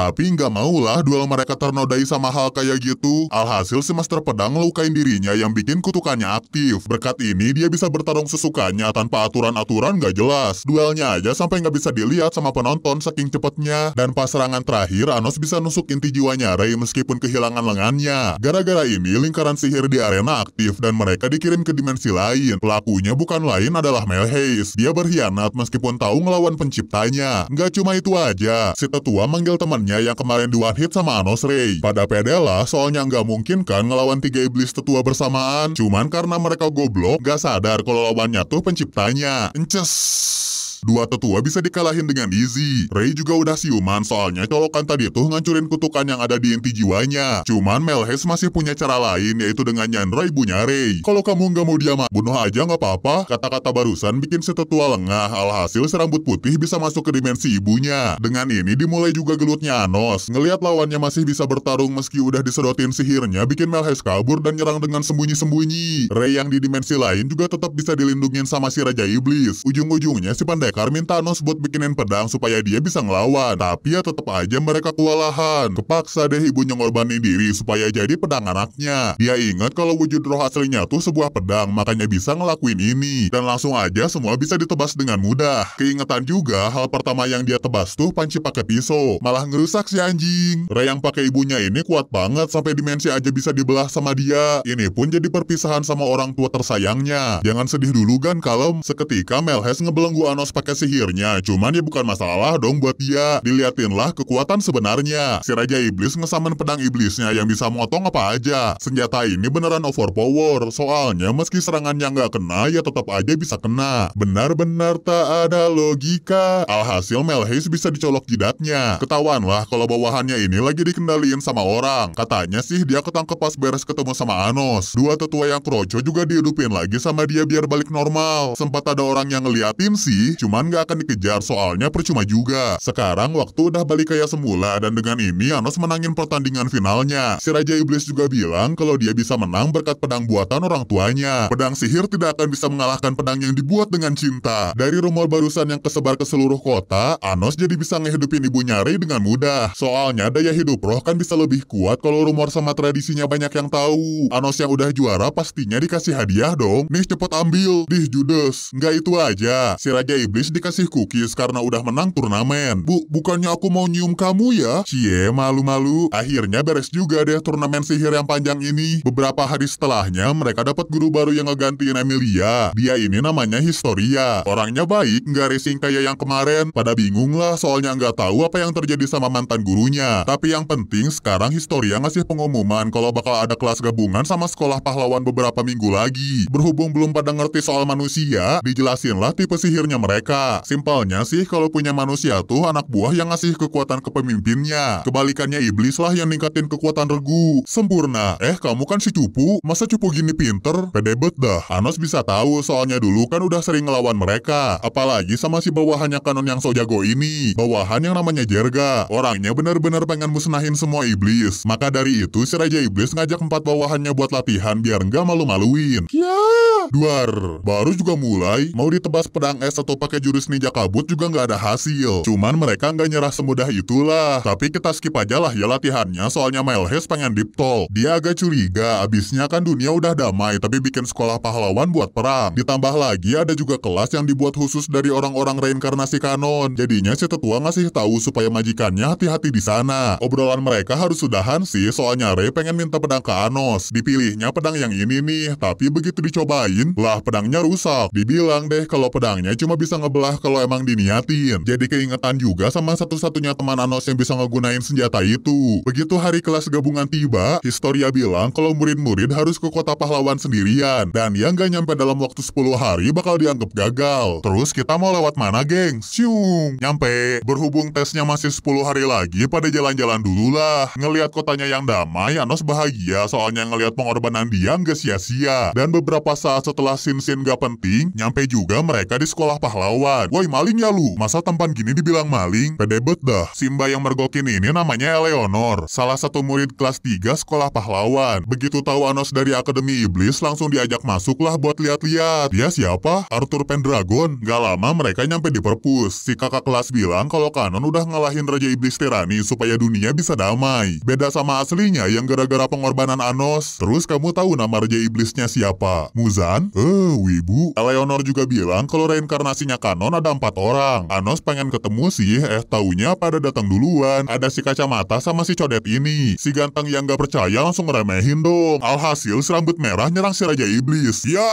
Tapi nggak mau lah duel mereka ternodai sama hal kayak gitu. Alhasil si Master Pedang ngelukain dirinya yang bikin kutukannya aktif. Berkat ini dia bisa bertarung sesukanya tanpa aturan-aturan gak jelas. Duelnya aja sampai nggak bisa dilihat sama penonton saking cepetnya. Dan pas serangan terakhir, Anos bisa nusuk inti jiwanya Ray meskipun kehilangan lengannya. Gara-gara ini, lingkaran sihir di arena aktif dan mereka dikirim ke dimensi lain. Pelakunya bukan lain adalah Melhaze. Dia berkhianat meskipun tahu ngelawan penciptanya. Nggak cuma itu aja, si tetua manggil temannya yang kemarin di one hit sama Anos Ray. Pada pede lah, soalnya nggak mungkin kan ngelawan tiga iblis tetua bersamaan. Cuman karena mereka goblok, gak sadar kalau lawannya tuh penciptanya. Ences. Dua tetua bisa dikalahin dengan easy. Ray juga udah siuman soalnya colokan tadi tuh ngancurin kutukan yang ada di inti jiwanya. Cuman Melhes masih punya cara lain yaitu dengan nyandra ibunya Ray. Kalau kamu nggak mau dia mah, bunuh aja nggak apa-apa. Kata-kata barusan bikin si tetua lengah. Alhasil si rambut putih bisa masuk ke dimensi ibunya. Dengan ini dimulai juga gelutnya Anos. Ngelihat lawannya masih bisa bertarung meski udah disedotin sihirnya bikin Melhes kabur dan nyerang dengan sembunyi-sembunyi. Ray yang di dimensi lain juga tetap bisa dilindungin sama si Raja Iblis. Ujung-ujungnya si pendekar minta Thanos buat bikinin pedang supaya dia bisa ngelawan. Tapi ya tetap aja mereka kewalahan. Kepaksa deh ibunya ngorbanin diri supaya jadi pedang anaknya. Dia ingat kalau wujud roh aslinya tuh sebuah pedang, makanya bisa ngelakuin ini. Dan langsung aja semua bisa ditebas dengan mudah. Keingetan juga hal pertama yang dia tebas tuh panci pakai pisau. Malah ngerusak si anjing. Ray yang pakai ibunya ini kuat banget sampai dimensi aja bisa dibelah sama dia. Ini pun jadi perpisahan sama orang tua tersayangnya. Jangan sedih dulu kan kalem. Seketika Melhes ngebelenggu Anos pakai sihirnya. Cuman ya bukan masalah dong buat dia. Diliatinlah kekuatan sebenarnya. Si Raja Iblis ngesamen pedang iblisnya yang bisa motong apa aja. Senjata ini beneran overpower. Soalnya meski serangannya nggak kena, ya tetap aja bisa kena. Benar-benar tak ada logika. Alhasil Melhaze bisa dicolok jidatnya. Ketahuan lah kalau bawahannya ini lagi dikendaliin sama orang. Katanya sih dia ketangkep pas beres ketemu sama Anos. Dua tetua yang kroco juga dihidupin lagi sama dia biar balik normal. Sempat ada orang yang ngeliatin sih, Cuman gak akan dikejar soalnya percuma juga. Sekarang waktu udah balik kayak semula dan dengan ini Anos menangin pertandingan finalnya. Si Raja Iblis juga bilang kalau dia bisa menang berkat pedang buatan orang tuanya. Pedang sihir tidak akan bisa mengalahkan pedang yang dibuat dengan cinta. Dari rumor barusan yang kesebar ke seluruh kota, Anos jadi bisa ngehidupin ibunya Rey dengan mudah. Soalnya daya hidup roh kan bisa lebih kuat kalau rumor sama tradisinya banyak yang tahu. Anos yang udah juara pastinya dikasih hadiah dong. Nih cepet ambil. Dih Judes. Nggak itu aja. Si Raja Iblis dikasih cookies karena udah menang turnamen. Bu, bukannya aku mau nyium kamu ya? Cie, malu-malu. Akhirnya beres juga deh turnamen sihir yang panjang ini. Beberapa hari setelahnya, mereka dapat guru baru yang ngegantiin Emilia. Dia ini namanya Historia. Orangnya baik, nggak racing kayak yang kemarin. Pada bingung lah soalnya nggak tahu apa yang terjadi sama mantan gurunya. Tapi yang penting sekarang Historia ngasih pengumuman kalau bakal ada kelas gabungan sama sekolah pahlawan beberapa minggu lagi. Berhubung belum pada ngerti soal manusia, dijelasinlah tipe sihirnya mereka. Simpelnya sih kalau punya manusia tuh anak buah yang ngasih kekuatan ke pemimpinnya. Kebalikannya iblis lah yang ningkatin kekuatan regu. Sempurna. Eh kamu kan si cupu, masa cupu gini pinter? Pede bet dah. Anos bisa tahu soalnya dulu kan udah sering ngelawan mereka. Apalagi sama si bawahannya kanon yang so jago ini. Bawahan yang namanya Jerga. Orangnya bener-bener pengen musnahin semua iblis. Maka dari itu si Raja Iblis ngajak empat bawahannya buat latihan biar nggak malu-maluin. Ya. Duar. Baru juga mulai, mau ditebas pedang es atau pakai jurus ninja kabut juga nggak ada hasil. Cuman mereka nggak nyerah semudah itulah. Tapi kita skip aja lah ya latihannya soalnya Melhes pengen deep talk. Dia agak curiga, abisnya kan dunia udah damai tapi bikin sekolah pahlawan buat perang. Ditambah lagi ada juga kelas yang dibuat khusus dari orang-orang reinkarnasi kanon. Jadinya si tetua ngasih tahu supaya majikannya hati-hati di sana. Obrolan mereka harus sudahan sih soalnya Rey pengen minta pedang ke Anos. Dipilihnya pedang yang ini nih, tapi begitu dicobain, lah pedangnya rusak. Dibilang deh kalau pedangnya cuma bisa ngebelah kalau emang diniatin. Jadi keingetan juga sama satu-satunya teman Anos yang bisa ngegunain senjata itu. Begitu hari kelas gabungan tiba, Historia bilang kalau murid-murid harus ke kota pahlawan sendirian. Dan yang nggak nyampe dalam waktu 10 hari bakal dianggap gagal. Terus kita mau lewat mana geng? Siung, nyampe. Berhubung tesnya masih 10 hari lagi, pada jalan-jalan dulu lah. Ngeliat kotanya yang damai, Anos bahagia soalnya ngeliat pengorbanan dia nggak sia-sia. Dan beberapa saat setelah sin-sin gak penting, nyampe juga mereka di sekolah pahlawan. Woi maling ya lu, masa tampan gini dibilang maling? Pede bet dah. Simba yang mergokin ini namanya Eleonor, salah satu murid kelas 3 sekolah pahlawan. Begitu tahu Anos dari Akademi Iblis, langsung diajak masuk lah buat lihat-lihat. Dia siapa? Arthur Pendragon. Gak lama mereka nyampe di perpus. Si kakak kelas bilang kalau Kanon udah ngalahin Raja Iblis Tirani supaya dunia bisa damai. Beda sama aslinya yang gara-gara pengorbanan Anos. Terus kamu tahu nama Raja Iblisnya siapa? Muzan? Eh, wibu. Eleonor juga bilang kalau reinkarnasinya Kanon ada empat orang. Anos pengen ketemu sih, eh taunya pada datang duluan. Ada si kacamata sama si codet ini. Si ganteng yang gak percaya langsung ngeremehin dong. Alhasil si rambut merah nyerang si Raja Iblis. Ya,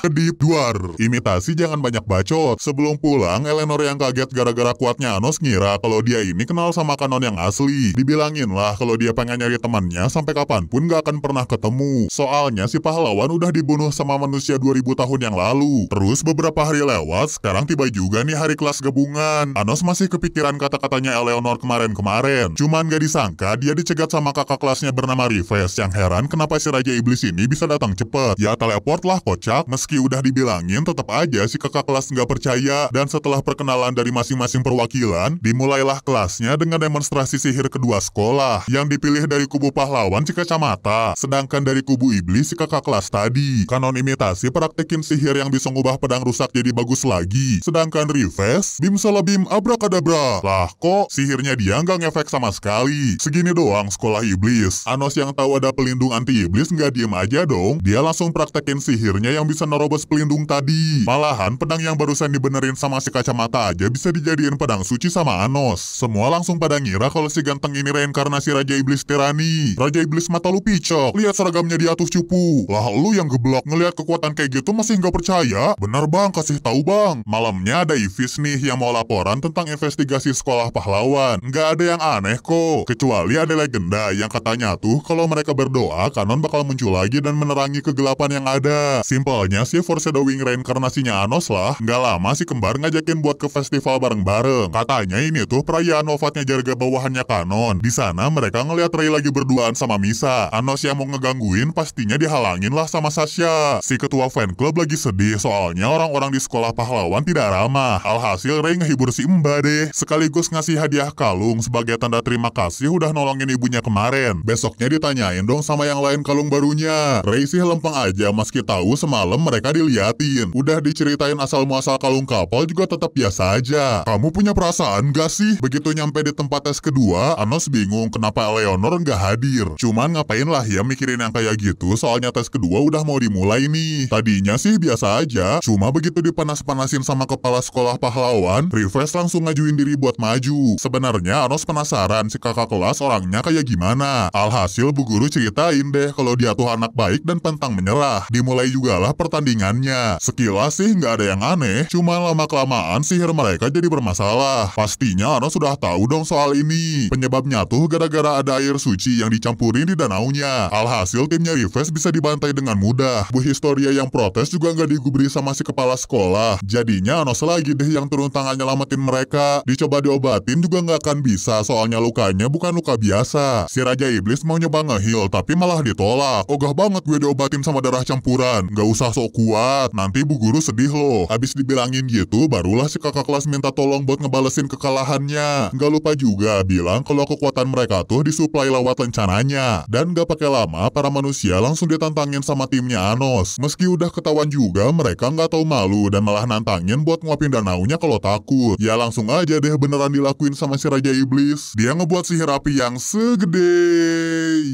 kedip duar. Imitasi jangan banyak bacot. Sebelum pulang, Eleanor yang kaget gara-gara kuatnya Anos ngira kalau dia ini kenal sama Kanon yang asli. Dibilangin lah kalau dia pengen nyari temannya sampai kapan pun gak akan pernah ketemu. Soalnya si pahlawan udah dibunuh sama manusia 2000 tahun yang lalu. Terus beberapa hari lewat, sekarang tiba juga nih hari kelas gabungan. Anos masih kepikiran kata-katanya Eleanor kemarin-kemarin. Cuman gak disangka dia dicegat sama kakak kelasnya bernama Rives. Yang heran kenapa si Raja Iblis ini bisa datang cepet. Ya teleport lah kocak. Meski udah dibilangin, tetap aja si kakak kelas nggak percaya. Dan setelah perkenalan dari masing-masing perwakilan, dimulailah kelasnya dengan demonstrasi sihir kedua sekolah. Yang dipilih dari kubu pahlawan si kacamata. Sedangkan dari kubu iblis si kakak kelas tadi. Kanon imitasi praktekin sihir yang bisa ngubah pedang rusak jadi bagus lagi. Sedangkan Rives, bim salah bim abrakadabra. Lah kok sihirnya dia nggak ngefek sama sekali. Segini doang sekolah iblis. Anos yang tahu ada pelindung anti iblis nggak diem aja dong. Dia langsung praktekin sihirnya yang bisa nerobos pelindung tadi. Malahan pedang yang barusan dibenerin sama si kacamata aja bisa dijadiin pedang suci sama Anos. Semua langsung pada ngira kalau si ganteng ini reinkarnasi Raja Iblis Tirani. Raja Iblis mata lu picok. Lihat seragamnya di atas cupu. Lah lu yang geblok ngelihat kekuatan kayak gitu masih nggak percaya? Bener bang, kasih tahu bang. Malamnya ada Ivis nih yang mau laporan tentang investigasi sekolah pahlawan. Nggak ada yang aneh kok. Kecuali ada legenda yang katanya tuh kalau mereka berdoa, kanon bakal muncul lagi dan menerangi kegelapan yang ada. Simpelnya sih foreshadowing reinkarnasinya Anos lah. Nggak lama si kembar ngajakin buat ke festival bareng-bareng. Katanya ini tuh perayaan wafatnya jarga bawahannya kanon. Di sana mereka ngeliat Ray lagi berduaan sama Misa. Anos yang mau ngegangguin pastinya dihalangin lah sama Sasha. Si ketua fan club lagi sedih soalnya orang-orang di sekolah pahlawan tidak ramah. Alhasil Ray ngehibur si Mbak deh. Sekaligus ngasih hadiah kalung sebagai tanda terima kasih udah nolongin ibunya kemarin. Besoknya ditanyain dong sama yang lain kalung barunya. Ray sih lempeng aja meski tahu semalam mereka diliatin. Udah diceritain asal muasal kalung kapal juga tetap biasa aja. Kamu punya perasaan gak sih? Begitu nyampe di tempat tes kedua, Anos bingung kenapa Leonor nggak hadir. Cuman ngapain lah ya mikirin yang kayak gitu soalnya tes kedua udah mau dimulai nih. Tadinya sih biasa aja, cuma begitu dipanas-panasin sama kepala sekolah pahlawan, Rivers langsung ngajuin diri buat maju. Sebenarnya Anos penasaran si kakak kelas orangnya kayak gimana. Alhasil bu guru ceritain deh kalau dia tuh anak baik dan pantang menyerah. Dimulai juga lah pertandingannya. Sekilas sih nggak ada yang aneh, cuma lama-kelamaan sihir mereka jadi bermasalah. Pastinya Anos sudah tahu dong soal ini. Penyebabnya tuh gara-gara ada air suci yang dicampurin di danaunya. Alhasil timnya Rivers bisa dibantai dengan mudah. Bu Historia yang protes juga nggak digubri sama si kepala sekolah. Jadinya Anos lagi deh yang turun tangan nyelamatin mereka. Dicoba diobatin juga nggak akan bisa soalnya lukanya bukan luka biasa. Si Raja Iblis mau nyoba ngehil tapi malah ditolak. Ogah banget gue diobatin sama darah campuran. Gak usah sok kuat, nanti bu guru sedih loh. Habis dibilangin gitu, barulah si kakak kelas minta tolong buat ngebalesin kekalahannya. Gak lupa juga bilang kalau kekuatan mereka tuh disuplai lewat lencananya. Dan gak pakai lama, para manusia langsung ditantangin sama timnya Anos. Meski udah ketahuan juga, mereka nggak tahu malu dan malah nantangin buat nguapin danaunya kalau takut. Ya langsung aja deh beneran dilakuin sama si Raja Iblis. Dia ngebuat sihir api yang segede...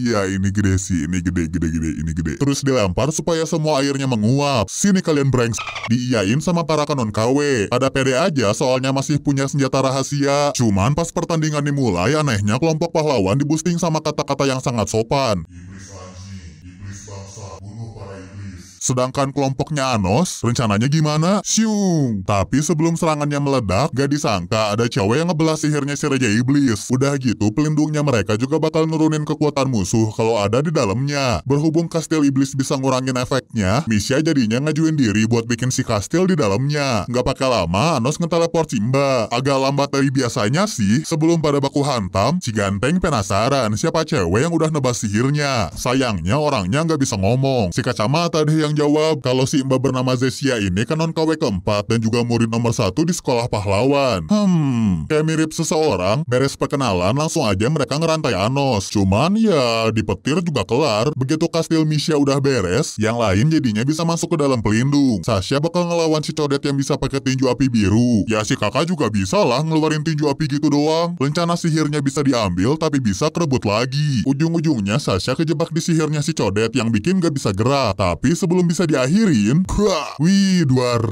Ya ini gede sih, ini gede, gede, gede, ini gede. Terus dilempar supaya semua airnya menguap. Sini kalian brengs. Diiyain sama para kanon KW. Ada pede aja soalnya masih punya senjata rahasia. Cuman pas pertandingan dimulai, anehnya kelompok pahlawan dibusting sama kata-kata yang sangat sopan. Sedangkan kelompoknya Anos, rencananya gimana? Siung. Tapi sebelum serangannya meledak, gak disangka ada cewek yang ngebelah sihirnya si Raja Iblis. Udah gitu, pelindungnya mereka juga bakal nurunin kekuatan musuh kalau ada di dalamnya. Berhubung kastil iblis bisa ngurangin efeknya, Misha jadinya ngajuin diri buat bikin si kastil di dalamnya. Gak pakai lama, Anos ngeteleport Simba. Agak lambat dari biasanya sih, sebelum pada baku hantam, si Ganteng penasaran siapa cewek yang udah nebas sihirnya. Sayangnya orangnya nggak bisa ngomong. Si kacamata deh yang jawab kalau si Mbak bernama Zesia ini kan non KW keempat dan juga murid nomor satu di sekolah pahlawan. Hmm, kayak mirip seseorang, beres perkenalan langsung aja mereka ngerantai Anos. Cuman ya dipetir juga kelar. Begitu kastil Misha udah beres, yang lain jadinya bisa masuk ke dalam pelindung. Sasha bakal ngelawan si codet yang bisa pakai tinju api biru. Ya si kakak juga bisa lah ngeluarin tinju api gitu doang. Rencana sihirnya bisa diambil tapi bisa kerebut lagi. Ujung-ujungnya Sasha kejebak di sihirnya si codet yang bikin gak bisa gerak. Tapi sebelum bisa diakhirin, wah, wih, duar.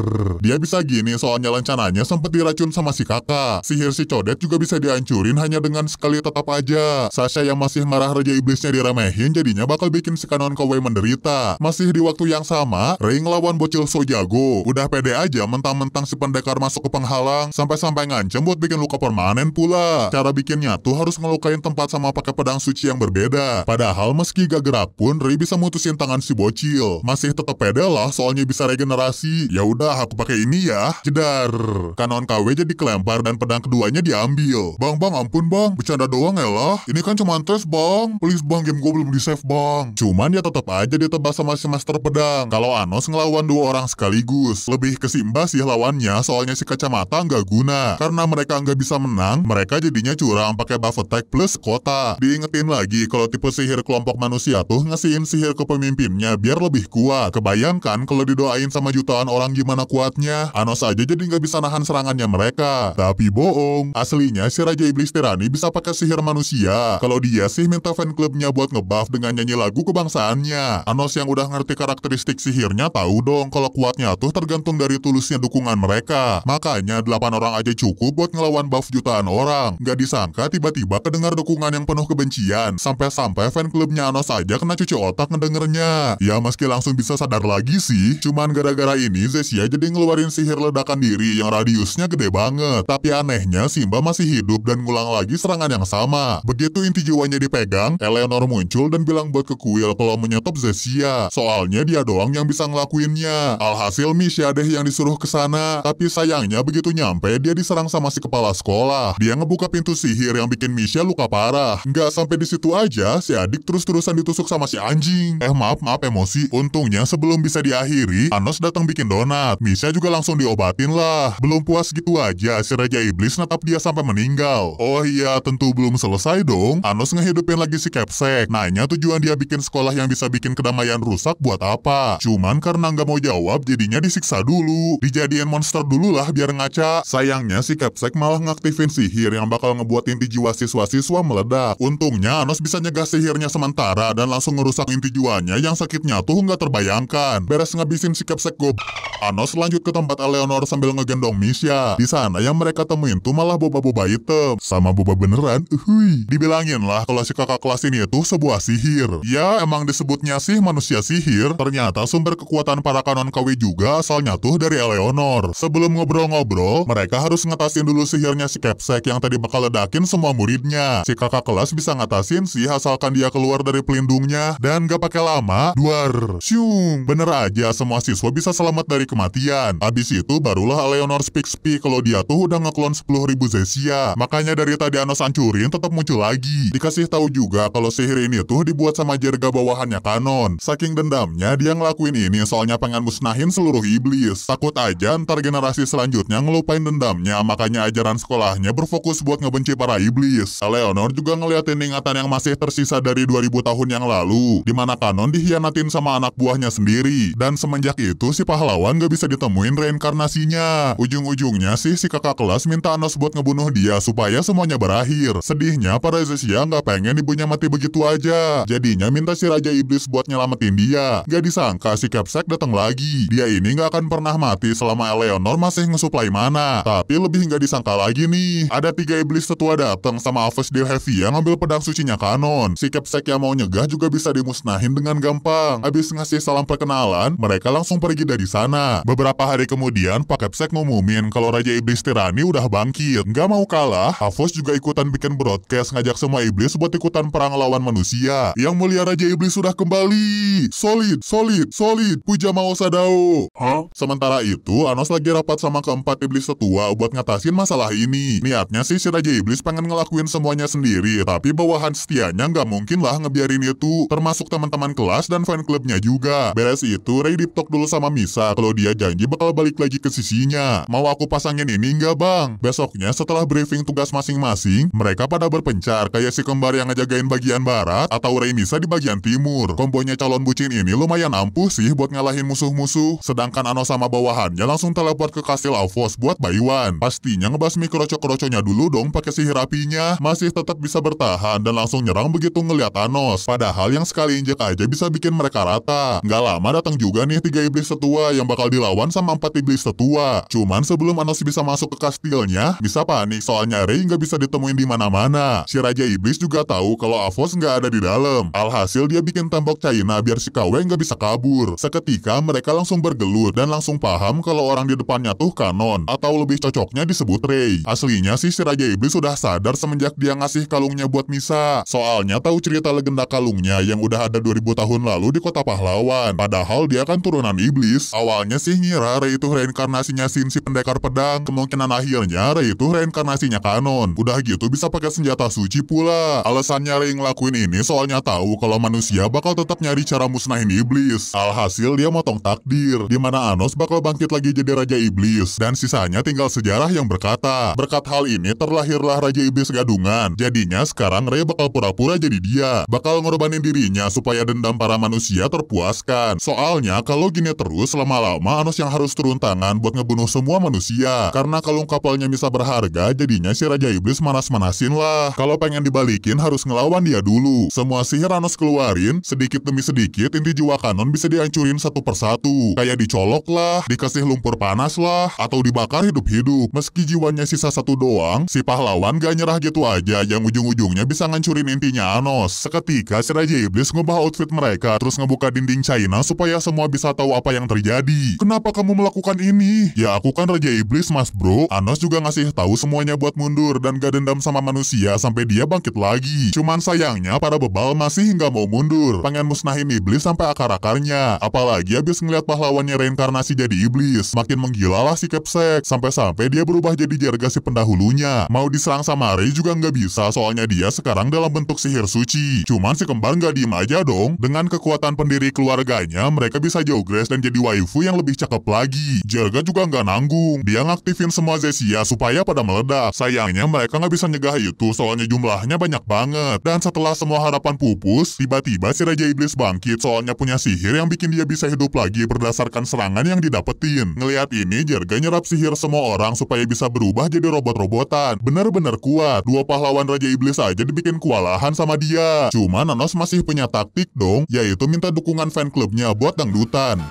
Dia bisa gini soalnya rencananya sempat diracun sama si kakak. Sihir si codet juga bisa dihancurin hanya dengan sekali tetap aja. Sasha yang masih marah Raja Iblisnya diremehin jadinya bakal bikin si kanon kowe menderita. Masih di waktu yang sama, Ray ngelawan bocil so jago. Udah pede aja mentang-mentang si pendekar masuk ke penghalang, sampai-sampai ngancem buat bikin luka permanen pula. Cara bikinnya tuh harus ngelukain tempat sama pakai pedang suci yang berbeda. Padahal meski gak gerak pun, Ray bisa mutusin tangan si bocil. Masih tetap pede lah soalnya bisa regenerasi. Ya udah aku pakai ini ya. Jedar. Kanon KW jadi kelempar dan pedang keduanya diambil. Bang, bang, ampun bang. Bercanda doang ya lah. Ini kan cuma tes bang. Please bang, game gue belum di save bang. Cuman ya tetap aja ditebas sama si master pedang. Kalau Anos ngelawan dua orang sekaligus. Lebih ke Simba sih lawannya soalnya si kacamata nggak guna. Karena mereka nggak bisa menang, mereka jadinya curang pakai buff attack plus kota. Diingetin lagi kalau tipe sihir kelompok manusia tuh ngasihin sihir ke pemimpinnya biar lebih kuat. Kebayangkan kalau didoain sama jutaan orang gimana kuatnya. Anos aja jadi nggak bisa nahan serangannya mereka. Tapi bohong. Aslinya si Raja Iblis Tirani bisa pakai sihir manusia. Kalau dia sih minta fan clubnya buat ngebuff dengan nyanyi lagu kebangsaannya. Anos yang udah ngerti karakteristik sihirnya tahu dong kalau kuatnya tuh tergantung dari tulusnya dukungan mereka. Makanya delapan orang aja cukup buat ngelawan buff jutaan orang. Gak disangka tiba-tiba kedengar dukungan yang penuh kebencian. Sampai-sampai fan clubnya Anos aja kena cuci otak ngedengernya. Ya meski langsung bisa sadar lagi sih, cuman gara-gara ini Zesia jadi ngeluarin sihir ledakan diri yang radiusnya gede banget. Tapi anehnya Simba masih hidup dan ngulang lagi serangan yang sama. Begitu inti jiwanya dipegang, Eleanor muncul dan bilang buat ke kuil kalau menyetop Zesia. Soalnya dia doang yang bisa ngelakuinnya. Alhasil Misha deh yang disuruh ke sana. Tapi sayangnya begitu nyampe dia diserang sama si kepala sekolah. Dia ngebuka pintu sihir yang bikin Misha luka parah. Nggak sampai di situ aja, si adik terus-terusan ditusuk sama si anjing. Eh maaf maaf emosi. Untungnya Sebelum bisa diakhiri, Anos datang bikin donat. Misha juga langsung diobatin lah. Belum puas gitu aja, si Raja Iblis natap dia sampai meninggal. Oh iya, tentu belum selesai dong. Anos ngehidupin lagi si Capsek. Nanya tujuan dia bikin sekolah yang bisa bikin kedamaian rusak buat apa. Cuman karena nggak mau jawab, jadinya disiksa dulu. Dijadiin monster dulu lah biar ngaca. Sayangnya si Capsek malah ngaktifin sihir yang bakal ngebuat inti jiwa siswa-siswa meledak. Untungnya Anos bisa nyegah sihirnya sementara dan langsung ngerusak inti jiwanya yang sakitnya tuh nggak terbayangkan. Beres ngabisin si Capsek gob. Anos lanjut ke tempat Eleanor sambil ngegendong Misha. Di sana yang mereka temuin tuh malah boba-boba hitam. Sama boba beneran, uhui. Dibilangin lah kalau si kakak kelas ini tuh sebuah sihir. Ya emang disebutnya sih manusia sihir. Ternyata sumber kekuatan para kanon KW juga asalnya tuh dari Eleanor. Sebelum ngobrol-ngobrol, mereka harus ngatasin dulu sihirnya si Capsek yang tadi bakal ledakin semua muridnya. Si kakak kelas bisa ngatasin sih asalkan dia keluar dari pelindungnya dan gak pakai lama, duar, syung. Bener aja semua siswa bisa selamat dari kematian. Habis itu barulah Eleanor speak-speak kalau dia tuh udah ngeklon 10.000 Zesia. Makanya dari tadi Anos hancurin tetap muncul lagi. Dikasih tahu juga kalau sihir ini tuh dibuat sama jerga bawahannya kanon. Saking dendamnya dia ngelakuin ini soalnya pengen musnahin seluruh iblis. Takut aja ntar generasi selanjutnya ngelupain dendamnya makanya ajaran sekolahnya berfokus buat ngebenci para iblis. Eleanor juga ngeliatin ingatan yang masih tersisa dari 2000 tahun yang lalu, di mana Kanon dihianatin sama anak buahnya sendiri. Dan semenjak itu si pahlawan gak bisa ditemuin reinkarnasinya. Ujung-ujungnya sih si kakak kelas minta Anos buat ngebunuh dia supaya semuanya berakhir. Sedihnya para Zesia gak pengen ibunya mati begitu aja. Jadinya minta si Raja Iblis buat nyelamatin dia. Gak disangka si Capsek datang lagi. Dia ini gak akan pernah mati selama Eleanor masih ngesuplai mana. Tapi lebih gak disangka lagi nih, ada tiga iblis tetua datang sama Avos Heavy yang ngambil pedang sucinya kanon. Si Capsek yang mau nyegah juga bisa dimusnahin dengan gampang. Habis ngasih salam perkenalan, mereka langsung pergi dari sana. Beberapa hari kemudian, Pak Capsek ngumumin kalau Raja Iblis Tirani udah bangkit. Gak mau kalah, Avos juga ikutan bikin broadcast ngajak semua iblis buat ikutan perang lawan manusia. Yang mulia Raja Iblis sudah kembali. Solid, solid, solid. Puja mau sadao. Hah? Sementara itu, Anos lagi rapat sama keempat iblis tetua buat ngatasin masalah ini. Niatnya sih si Raja Iblis pengen ngelakuin semuanya sendiri, tapi bawahan setianya nggak mungkin lah ngebiarin itu, termasuk teman-teman kelas dan fan clubnya juga. Beres itu, Ray deep talk dulu sama Misa kalau dia janji bakal balik lagi ke sisinya. Mau aku pasangin ini nggak bang? Besoknya setelah briefing tugas masing-masing, mereka pada berpencar kayak si kembar yang ngejagain bagian barat atau Ray Misa di bagian timur. Kombonya calon bucin ini lumayan ampuh sih buat ngalahin musuh-musuh, sedangkan Ano sama bawahannya langsung teleport ke kastil Avos buat Baiwan. Pastinya ngebasmi kroco-kroconya dulu dong pakai sihir apinya, masih tetap bisa bertahan dan langsung nyerang begitu ngeliat Thanos. Padahal yang sekali injek aja bisa bikin mereka rata. Lama datang juga nih tiga iblis tetua yang bakal dilawan sama empat iblis tetua. Cuman sebelum Thanos bisa masuk ke kastilnya, bisa panik soalnya Rey nggak bisa ditemuin di mana-mana. Si Raja Iblis juga tahu kalau Avos nggak ada di dalam. Alhasil dia bikin tembok China biar si KW nggak bisa kabur. Seketika mereka langsung bergelut dan langsung paham kalau orang di depannya tuh kanon atau lebih cocoknya disebut Rey. Aslinya sih si Raja Iblis sudah sadar semenjak dia ngasih kalungnya buat Misa. Soalnya tahu cerita legenda kalungnya yang udah ada 2000 tahun lalu di kota pahlawan. Padahal dia kan turunan iblis. Awalnya sih ngira Rey itu reinkarnasinya Sin si pendekar pedang. Kemungkinan akhirnya Rey itu reinkarnasinya kanon. Udah gitu bisa pakai senjata suci pula. Alasannya Rey ngelakuin ini soalnya tahu kalau manusia bakal tetap nyari cara musnahin iblis. Alhasil dia motong takdir, di mana Anos bakal bangkit lagi jadi Raja Iblis. Dan sisanya tinggal sejarah yang berkata, berkat hal ini terlahirlah Raja Iblis Gadungan. Jadinya sekarang Rey bakal pura-pura jadi dia. Bakal ngorbanin dirinya supaya dendam para manusia terpuaskan. Soalnya kalau gini terus lama-lama Anos yang harus turun tangan buat ngebunuh semua manusia. Karena kalung kapalnya bisa berharga, jadinya si Raja Iblis manas-manasin lah. Kalau pengen dibalikin harus ngelawan dia dulu. Semua sihir Anos keluarin, sedikit demi sedikit inti jiwa kanon bisa dihancurin satu persatu. Kayak dicolok lah, dikasih lumpur panas lah, atau dibakar hidup-hidup. Meski jiwanya sisa satu doang, si pahlawan gak nyerah gitu aja yang ujung-ujungnya bisa ngancurin intinya Anos. Seketika si Raja Iblis ngubah outfit mereka terus ngebuka dinding China supaya semua bisa tahu apa yang terjadi. Kenapa kamu melakukan ini? Ya aku kan Raja Iblis mas bro. Anos juga ngasih tahu semuanya buat mundur dan gak dendam sama manusia sampai dia bangkit lagi. Cuman sayangnya para bebal masih nggak mau mundur. Pengen musnahin iblis sampai akar-akarnya. Apalagi habis ngeliat pahlawannya reinkarnasi jadi iblis. Makin menggila lah si Capsek. Sampai-sampai dia berubah jadi jarga si pendahulunya. Mau diserang sama Rey juga nggak bisa soalnya dia sekarang dalam bentuk sihir suci. Cuman si kembar nggak diem aja dong. Dengan kekuatan pendiri keluarga tenaganya, mereka bisa jogres dan jadi waifu yang lebih cakep lagi. Jelga juga nggak nanggung. Dia ngaktifin semua Zesia supaya pada meledak. Sayangnya mereka nggak bisa nyegah itu soalnya jumlahnya banyak banget. Dan setelah semua harapan pupus, tiba-tiba si Raja Iblis bangkit soalnya punya sihir yang bikin dia bisa hidup lagi berdasarkan serangan yang didapetin. Ngelihat ini, Jerga nyerap sihir semua orang supaya bisa berubah jadi robot-robotan. Bener-bener kuat. Dua pahlawan Raja Iblis aja dibikin kewalahan sama dia. Cuma Nanos masih punya taktik dong, yaitu minta dukungan fan clubnya buat dangdutan.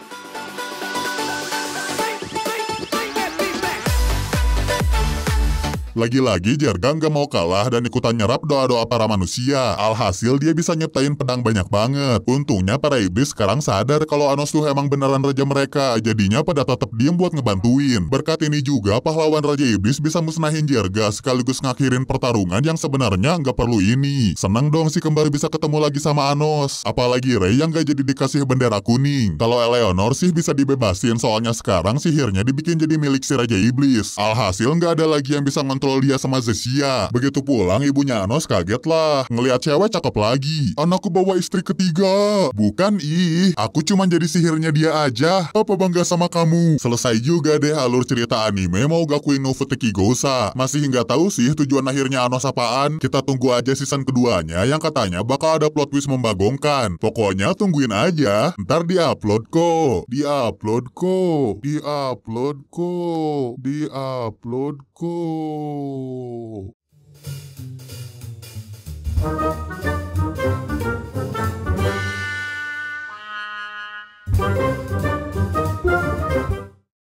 Lagi-lagi Jerga nggak mau kalah dan ikutan nyerap doa-doa para manusia. Alhasil dia bisa nyiptain pedang banyak banget. Untungnya para iblis sekarang sadar kalau Anos tuh emang beneran raja mereka. Jadinya pada tetap diem buat ngebantuin. Berkat ini juga pahlawan Raja Iblis bisa musnahin Jerga sekaligus ngakhirin pertarungan yang sebenarnya nggak perlu ini. Senang dong si kembar bisa ketemu lagi sama Anos. Apalagi Rey yang gak jadi dikasih bendera kuning. Kalau Eleanor sih bisa dibebasin soalnya sekarang sihirnya dibikin jadi milik si Raja Iblis. Alhasil nggak ada lagi yang bisa ngontrol dia sama Zesia. Begitu pulang ibunya Anos kaget lah. Ngeliat cewek cakep lagi. Anakku bawa istri ketiga. Bukan ih, aku cuma jadi sihirnya dia aja. Apa bangga sama kamu? Selesai juga deh alur cerita anime mau gakuin no Futeki. Masih nggak tahu sih tujuan akhirnya Anos apaan. Kita tunggu aja season keduanya yang katanya bakal ada plot twist membagongkan. Pokoknya tungguin aja. Ntar di-upload kok. Di-upload kok. Di-upload kok. Di-upload Go!